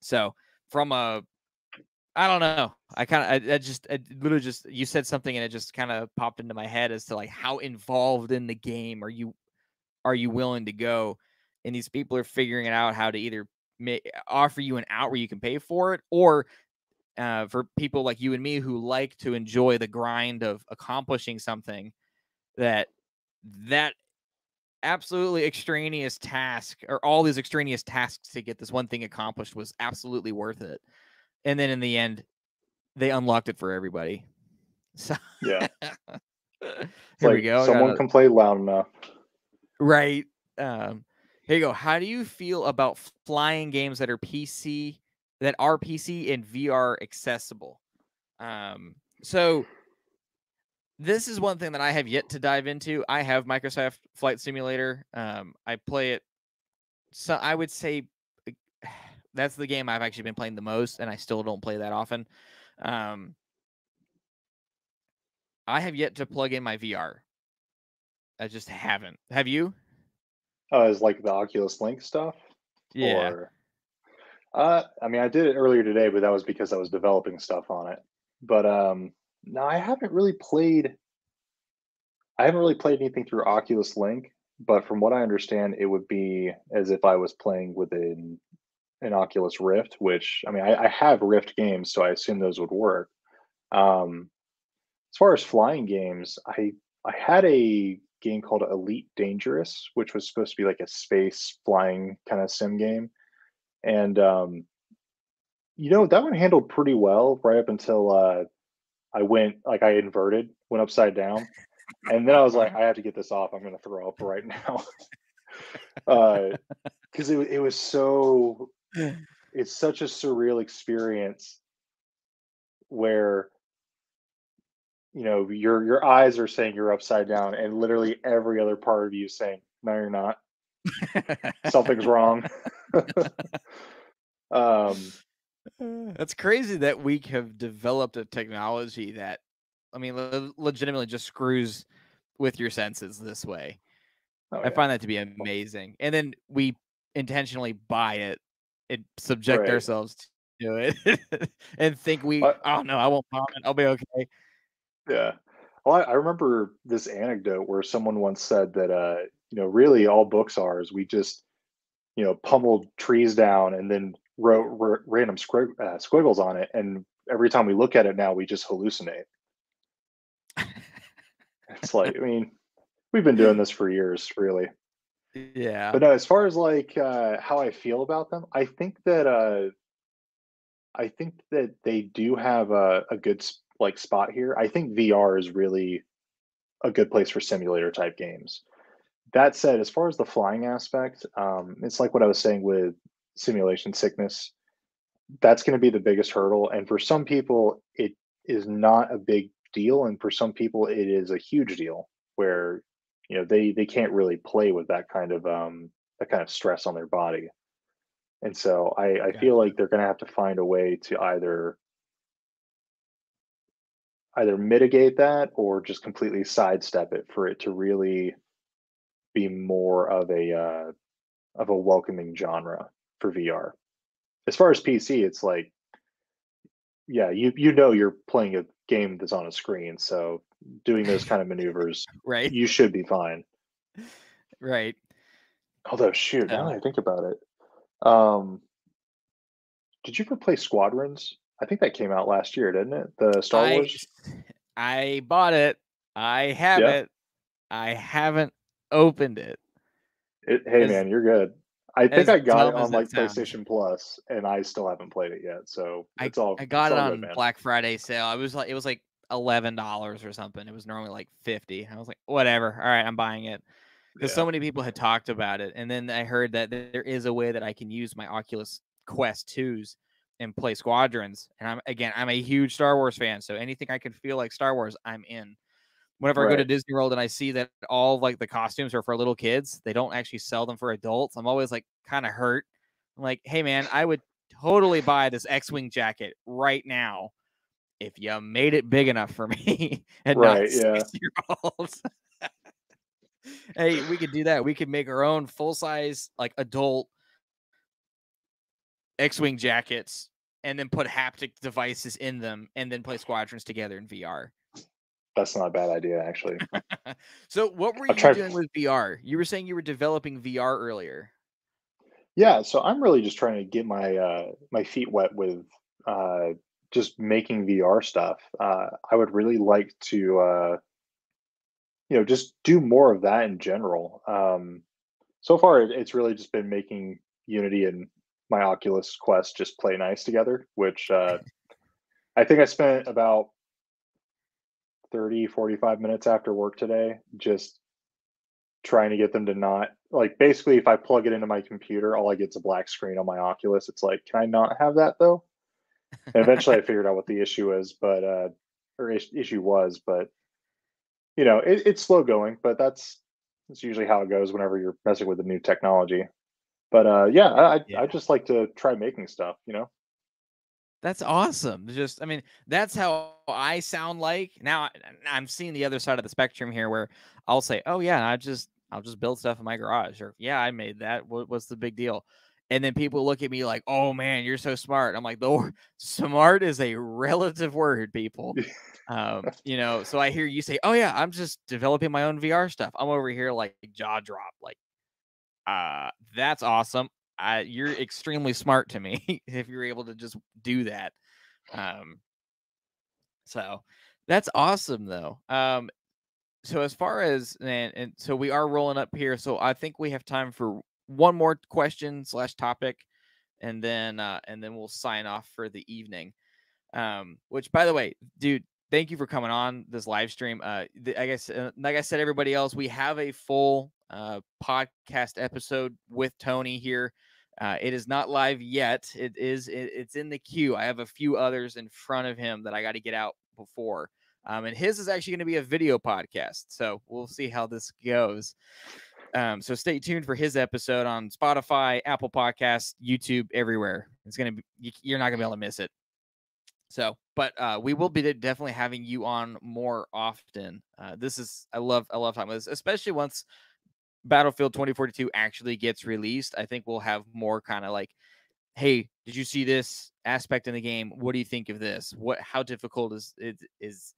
so from a I don't know. I kind of, I, I, just, I literally just, you said something and it just kind of popped into my head as to like how involved in the game are you, are you willing to go? And these people are figuring it out how to either make, offer you an out where you can pay for it, or uh, for people like you and me who like to enjoy the grind of accomplishing something that that absolutely extraneous task or all these extraneous tasks to get this one thing accomplished was absolutely worth it. And then in the end, they unlocked it for everybody. [LAUGHS] So yeah, [LAUGHS] here like we go. Someone can play loud enough, right? Um, here you go. How do you feel about flying games that are PC that are PC and VR accessible? Um, so this is one thing that I have yet to dive into. I have Microsoft Flight Simulator. Um, I play it. So I would say [SIGHS] that's the game I've actually been playing the most, and I still don't play that often. Um, I have yet to plug in my VR. I just haven't. Have you? Oh, uh, is like the Oculus Link stuff? Yeah. Or, uh, I mean, I did it earlier today, but that was because I was developing stuff on it. But um, no, I haven't really played. I haven't really played anything through Oculus Link, but from what I understand, it would be as if I was playing within an Oculus Rift. Which I mean, I, I have Rift games, so I assume those would work. Um, as far as flying games, I I had a game called Elite Dangerous, which was supposed to be like a space flying kind of sim game, and um, you know that one handled pretty well right up until uh, I went like I inverted, went upside down, and then I was like, [LAUGHS] I have to get this off. I'm going to throw up right now, because [LAUGHS] uh, it it was so it's such a surreal experience where you know your your eyes are saying you're upside down, and literally every other part of you is saying, "No, you're not. Something's wrong." [LAUGHS] um, That's crazy that we have developed a technology that, I mean, le- legitimately just screws with your senses this way. oh, I yeah. find that to be amazing. And then we intentionally buy it and subject Right. ourselves to it [LAUGHS] and think we, But- oh no, I won't vomit. I'll be okay. Yeah. Well, I, I remember this anecdote where someone once said that, uh, you know, really all books are is we just, you know, pummeled trees down and then wrote r- random squig- uh, squiggles on it. And every time we look at it now, we just hallucinate. It's like, I mean, we've been doing this for years, really. Yeah. But no, as far as like uh, how I feel about them, I think that uh, I think that they do have a, a good like spot here. I think VR is really a good place for simulator type games. That said, as far as the flying aspect, um, it's like what I was saying with simulation sickness. That's going to be the biggest hurdle, and for some people, it is not a big deal, and for some people, it is a huge deal. Where you know they they can't really play with that kind of um, that kind of stress on their body, and so I, I feel like they're going to have to find a way to either either mitigate that or just completely sidestep it for it to really be more of a uh, of a welcoming genre for VR. As far as PC, it's like, yeah, you you know you're playing a game that's on a screen, so doing those kind of [LAUGHS] maneuvers, right. you should be fine. Right. Although, shoot, now that I think about it, um, did you ever play Squadrons? I think that came out last year, didn't it? The Star I, Wars. I bought it. I have Yeah. it. I haven't opened it. It, hey man, you're good. I think as I got it on like sounds. PlayStation Plus, and I still haven't played it yet. So I- all I got it on good. Black Friday sale. It was like it was like eleven dollars or something. It was normally like fifty. I was like, whatever. All right, I'm buying it because Yeah. so many people had talked about it, and then I heard that there is a way that I can use my Oculus Quest twos and play Squadrons. And I'm again, I'm a huge Star Wars fan, so anything I can feel like Star Wars, I'm in. Whenever I go to Disney World and I see that all like the costumes are for little kids, they don't actually sell them for adults. I'm always like kind of hurt. I'm like, hey man, I would totally buy this X-wing jacket right now if you made it big enough for me [LAUGHS] and Right, not yeah. six [LAUGHS] year olds. [LAUGHS] hey, we could do that. We could make our own full size, like adult X-wing jackets, and then put haptic devices in them, and then play squadrons together in VR. That's not a bad idea, actually. [LAUGHS] So, what were you doing with VR? You were saying you were developing VR earlier. yeah, so I'm really just trying to get my uh, my feet wet with uh, just making VR stuff. Uh, I would really like to, uh, you know, just do more of that in general. Um, so far, it's really just been making Unity and my Oculus Quest just play nice together, which uh, [LAUGHS] I think I spent about 30, 45 minutes after work today just trying to get them to not like basically if I plug it into my computer, all I get's a black screen on my Oculus. It's like, can I not have that though? [LAUGHS] And eventually I figured out what the issue is, but uh or is- issue was, but you know, it, it's slow going, but that's that's usually how it goes whenever you're messing with the new technology. But uh yeah, I I Yeah. I just like to try making stuff, you know. That's awesome. Just, I mean, that's how I sound like. Now I'm seeing the other side of the spectrum here, where I'll say, "Oh yeah, I just, I'll just build stuff in my garage," or "Yeah, I made that. What, what's the big deal?" And then people look at me like, "Oh man, you're so smart." I'm like, "The smart is a relative word, people." [LAUGHS] um, you know, so I hear you say, "Oh yeah, I'm just developing my own VR stuff." I'm over here like jaw drop, like, uh, that's awesome. I, you're extremely smart to me [LAUGHS] if you're able to just do that. Um, so that's awesome though. Um, so as far as and, and so we are rolling up here. So I think we have time for one more question slash topic, and then uh, and then we'll sign off for the evening. Um, which by the way, dude, thank you for coming on this live stream. Uh, the, I guess uh, like I said, everybody else, we have a full uh podcast episode with Tony here. Uh, it is not live yet. It is. It, it's in the queue. I have a few others in front of him that I got to get out before. Um, and his is actually going to be a video podcast. So we'll see how this goes. Um, so stay tuned for his episode on Spotify, Apple Podcasts, YouTube, everywhere. It's going to be, you're not going to be able to miss it. So, but uh, we will be definitely having you on more often. Uh, this is, I love, I love talking about this, especially once Battlefield 2042 actually gets released. I think we'll have more kind of like, hey, did you see this aspect in the game? What do you think of this? What, how difficult is it is,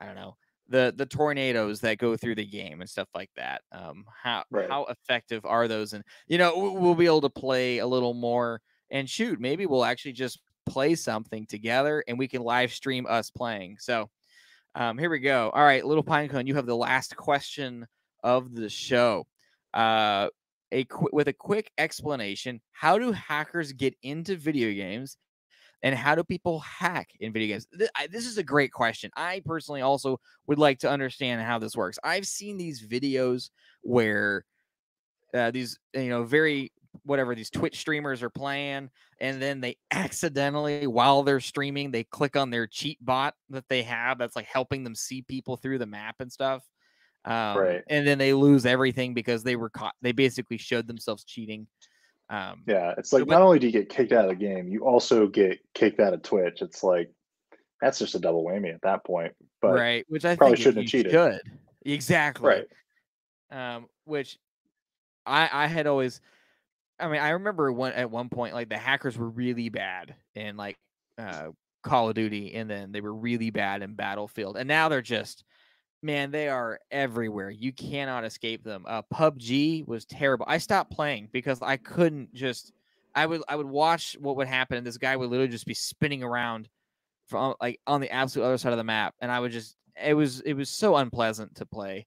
I don't know, the the tornadoes that go through the game and stuff like that. Um, how right. how effective are those? And you know, we'll be able to play a little more and shoot. Maybe we'll actually just play something together and we can live stream us playing. So, um, here we go. All right, little pinecone, you have the last question of the show. Uh, a qu- with a quick explanation, how do hackers get into video games and how do people hack in video games? This is a great question. I personally also would like to understand how this works. I've seen these videos where uh, these, you know, very whatever these Twitch streamers are playing, and then they [LAUGHS] accidentally, while they're streaming, they click on their cheat bot that they have that's like helping them see people through the map and stuff. Um, right. And then they lose everything because they were caught. They basically showed themselves cheating. Um, yeah, it's like not only do you get kicked out of the game, you also get kicked out of Twitch. It's like that's just a double whammy at that point. But right, which I probably shouldn't have cheated. Should exactly right. Um, which I I had always. I mean, I remember one at one point like the hackers were really bad in like uh, Call of Duty, and then they were really bad in Battlefield, and now they're just man, they are everywhere. You cannot escape them. Uh, PUBG was terrible. I stopped playing because I couldn't just. I would I would watch what would happen, and this guy would literally just be spinning around from like on the absolute other side of the map, and I would just. It was it was so unpleasant to play,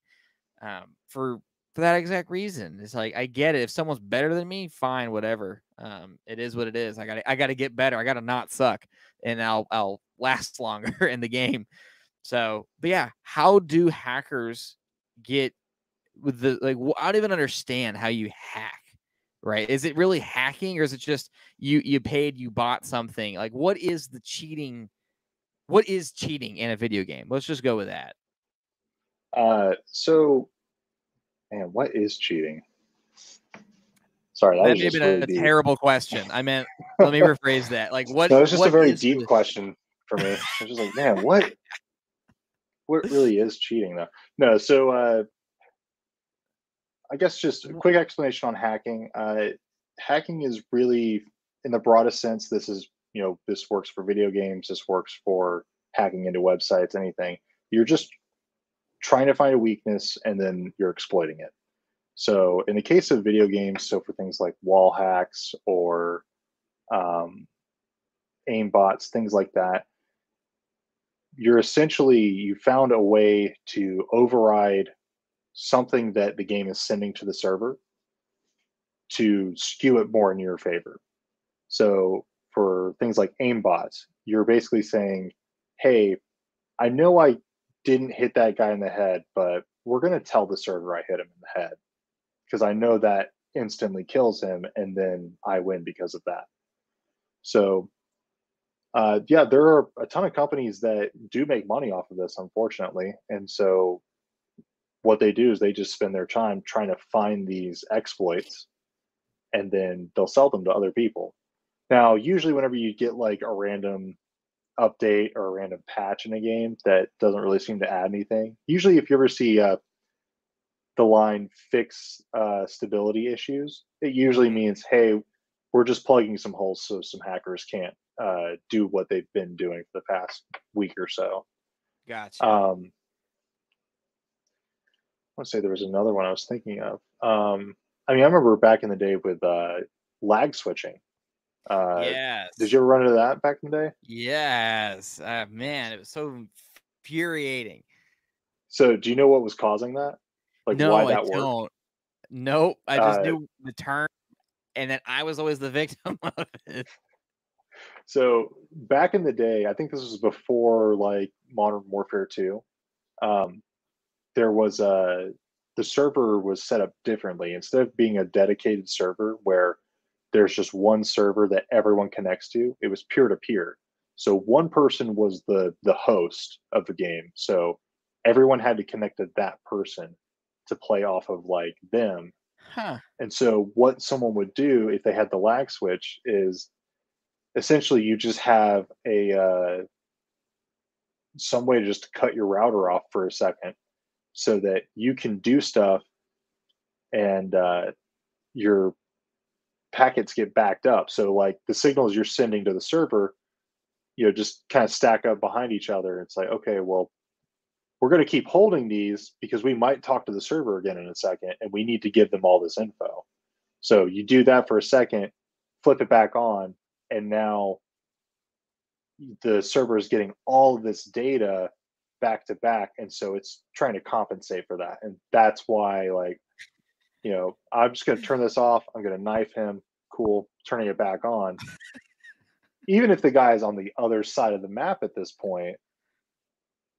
um, for for that exact reason. It's like I get it. If someone's better than me, fine, whatever. Um, it is what it is. I got I got to get better. I got to not suck, and I'll I'll last [LAUGHS] longer in the game. So, but yeah, how do hackers get with the like? I don't even understand how you hack. Right? Is it really hacking, or is it just you you paid, you bought something? Like, what is the cheating? What is cheating in a video game? Let's just go with that. Uh, so, man, what is cheating? Sorry, that, that may have been really a, deep. terrible question. I meant, let me [LAUGHS] rephrase that. Like, what? That was just a very deep question for me. I was just like, man, what what really is cheating though? No, so uh, I guess just a quick explanation on hacking. Uh, hacking is really, in the broadest sense, this is you know this works for video games. This works for hacking into websites, anything. You're just trying to find a weakness and then you're exploiting it. So in the case of video games, so for things like wall hacks or um, aim bots, things like that, you're essentially you found a way to override something that the game is sending to the server to skew it more in your favor. So for things like aimbots, you're basically saying, "Hey, I know I didn't hit that guy in the head, but we're going to tell the server I hit him in the head because I know that instantly kills him, and then I win because of that." So uh, yeah, there are a ton of companies that do make money off of this, unfortunately. And so what they do is they just spend their time trying to find these exploits and then they'll sell them to other people. Now, usually, whenever you get like a random update or a random patch in a game that doesn't really seem to add anything, usually, if you ever see uh, the line fix uh, stability issues, it usually means, hey, we're just plugging some holes so some hackers can't uh, do what they've been doing for the past week or so. Gotcha. Um, I want to say there was another one I was thinking of. Um, I mean, I remember back in the day with uh, lag switching. Uh, yes. Did you ever run into that back in the day? Yes. Uh, man, it was so infuriating. So, do you know what was causing that? Like no, why that I worked? Don't. Nope. I just uh, knew the term, and then I was always the [LAUGHS] victim of it. So back in the day, I think this was before like Modern Warfare 2. Um, there was a the server was set up differently. Instead of being a dedicated server where there's just one server that everyone connects to, it was peer to peer. So one person was the the host of the game. So everyone had to connect to that person to play off of like them. Huh. And so what someone would do if they had the lag switch is essentially you just have a uh, some way to just cut your router off for a second so that you can do stuff and uh, your packets get backed up. So like the signals you're sending to the server, you know, just kind of stack up behind each other. It's like, okay, well, we're going to keep holding these because we might talk to the server again in a second and we need to give them all this info. So you do that for a second, flip it back on, and now the server is getting all of this data back to back. And so it's trying to compensate for that. And that's why, like, you know, I'm just going to turn this off. I'm going to knife him. Cool. Turning it back on. [LAUGHS] Even if the guy is on the other side of the map at this point,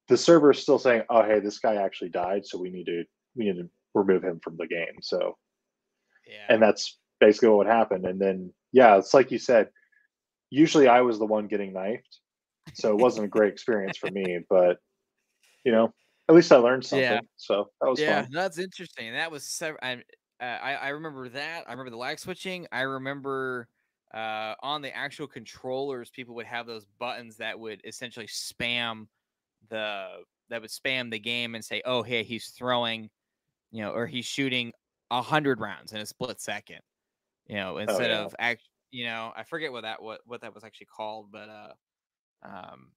the server is still saying, "Oh, hey, this guy actually died, so we need to we need to remove him from the game." So, Yeah. and that's basically what happened. And then, yeah, it's like you said. Usually, I was the one getting knifed, so it wasn't a great experience for me. [LAUGHS] But you know, at least I learned something. Yeah. So that was yeah, fun. that's interesting. That was several. I, uh, I I remember that. I remember the lag switching. I remember uh, on the actual controllers, people would have those buttons that would essentially spam the that would spam the game and say, "Oh, hey, he's throwing, you know, or he's shooting a hundred rounds in a split second, you know, instead yeah. of act, you know, I forget what that what what that was actually called, but uh, um,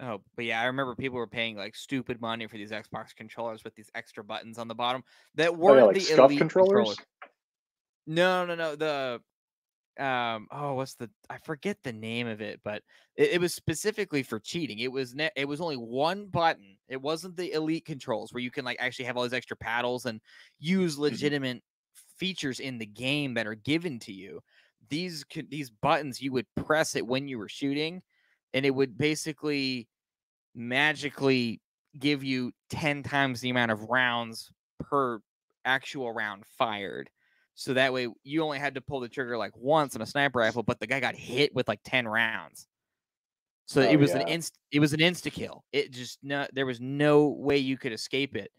Oh, but yeah, I remember people were paying like stupid money for these Xbox controllers with these extra buttons on the bottom that Oh weren't yeah, like the SCUF elite controllers. No, no, no. The um, oh, what's the? I forget the name of it, but it, it was specifically for cheating. It was ne- it was only one button. It wasn't the elite controls where you can like actually have all these extra paddles and use legitimate features in the game that are given to you. These could these buttons you would press it when you were shooting, and it would basically magically give you 10 times the amount of rounds per actual round fired. So that way you only had to pull the trigger like once on a sniper rifle, but the guy got hit with like 10 rounds. So Oh, it was an yeah. inst it was an insta kill. It just no there was no way you could escape it.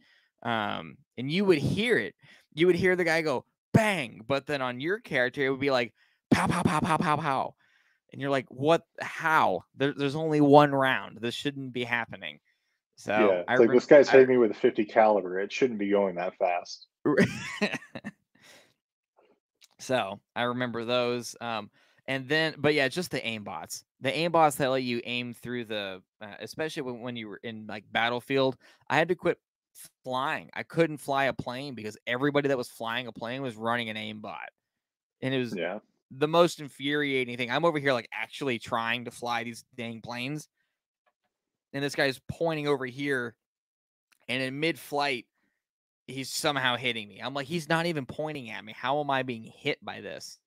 Um and you would hear it. You would hear the guy go bang, but then on your character it would be like pow pow pow pow pow pow. And you're like, what how? There, there's only one round. This shouldn't be happening. So yeah, I like this guy's hitting me with a 50 caliber. It shouldn't be going that fast. [LAUGHS] so I remember those. Um, and then, but yeah, just the aim bots. The aim bots that let you aim through the, uh, especially when, when you were in like Battlefield. I had to quit flying. I couldn't fly a plane because everybody that was flying a plane was running an aimbot. and it was Yeah. the most infuriating thing. I'm over here like actually trying to fly these dang planes, and this guy's pointing over here, and in mid-flight, he's somehow hitting me. I'm like, he's not even pointing at me. How am I being hit by this?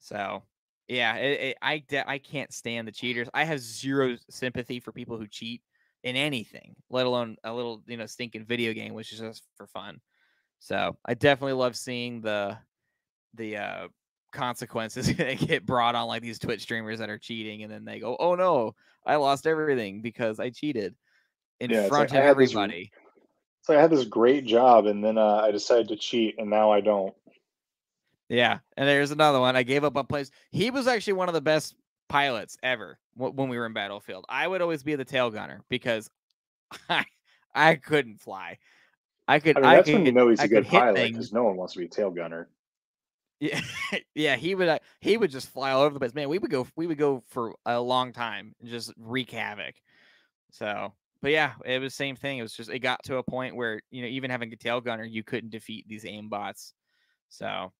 So, yeah, it, it, I de- I can't stand the cheaters. I have zero sympathy for people who cheat in anything, let alone a little you know stinking video game, which is just for fun. So, I definitely love seeing the the uh consequences [LAUGHS] that get brought on like these Twitch streamers that are cheating, and then they go, "Oh no, I lost everything because I cheated." In Yeah, front like, of I had this r- everybody. So I had this great job, and then uh, I decided to cheat, and now I don't. Yeah, and there's another one. I gave up on plays. He was actually one of the best pilots ever wh- when we were in Battlefield. I would always be the tail gunner because [LAUGHS] I I couldn't fly. I could. I mean, I that's could, when you know he's I a good pilot because no one wants to be a tail gunner. Yeah, [LAUGHS] yeah. He would. Uh, he would just fly all over the place. Man, we would go. We would go for a long time and just wreak havoc. So, but yeah, it was the same thing. It was just it got to a point where you know even having a tail gunner, you couldn't defeat these aim bots. So,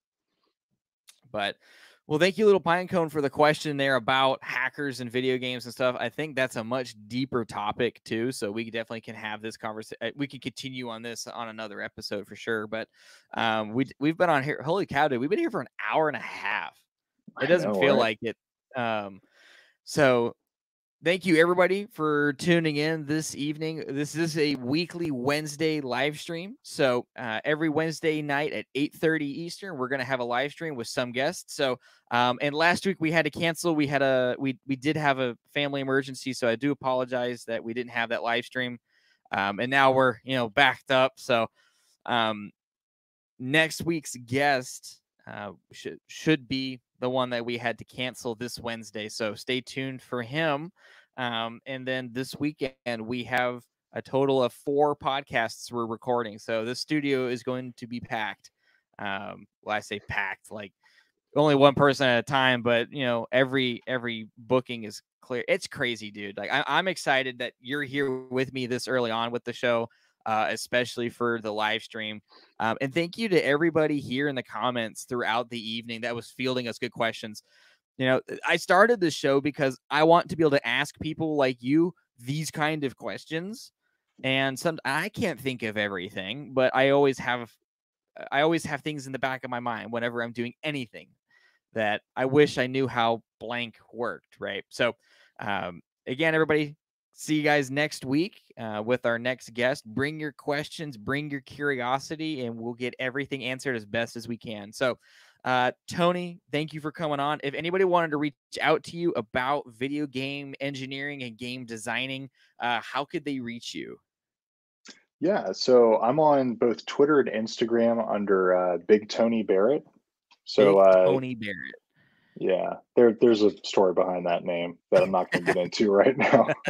but well, thank you, little pinecone, for the question there about hackers and video games and stuff. I think that's a much deeper topic too, so we definitely can have this conversation. We can continue on this on another episode for sure. But um, we we've been on here. Holy cow, dude, we've been here for an hour and a half. It doesn't know, feel right? like it. Um, so thank you everybody for tuning in this evening. This is a weekly Wednesday live stream. So uh, every Wednesday night at 8:30 Eastern, we're gonna have a live stream with some guests. So um, and last week we had to cancel. We had a we we did have a family emergency, so I do apologize that we didn't have that live stream. Um, and now we're you know backed up. So um, next week's guest uh, should should be the one that we had to cancel this Wednesday. So stay tuned for him. Um, and then this weekend we have a total of four podcasts we're recording. So this studio is going to be packed. Um, well, I say packed, like only one person at a time, but you know, every every booking is clear. It's crazy, dude. Like I, I'm excited that you're here with me this early on with the show uh, especially for the live stream. Um, and thank you to everybody here in the comments throughout the evening that was fielding us good questions. You know, I started this show because I want to be able to ask people like you these kind of questions. And some I can't think of everything, but I always have I always have things in the back of my mind whenever I'm doing anything that I wish I knew how blank worked, right? So um, again, everybody, see you guys next week uh, with our next guest. Bring your questions, bring your curiosity, and we'll get everything answered as best as we can. So, uh, Tony, thank you for coming on. If anybody wanted to reach out to you about video game engineering and game designing, uh, how could they reach you? Yeah, so I'm on both Twitter and Instagram under uh, Big Tony Barrett. So Big uh, Tony Barrett. Yeah, there there's a story behind that name that I'm not going to get into [LAUGHS] right now. [LAUGHS]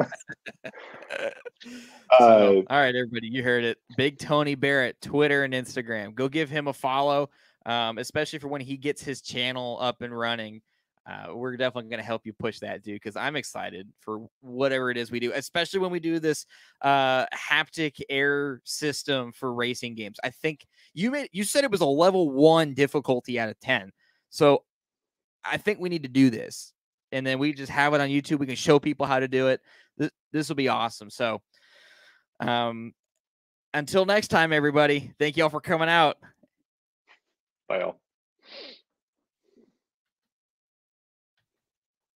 uh, all right, everybody, you heard it. Big Tony Barrett, Twitter and Instagram. Go give him a follow, um, especially for when he gets his channel up and running. Uh, we're definitely going to help you push that, dude, because I'm excited for whatever it is we do, especially when we do this uh, haptic air system for racing games. I think you made you said it was a level one difficulty out of ten. So I think we need to do this. And then we just have it on YouTube. We can show people how to do it. This, this will be awesome. So, um, until next time, everybody, thank you all for coming out. Bye, all.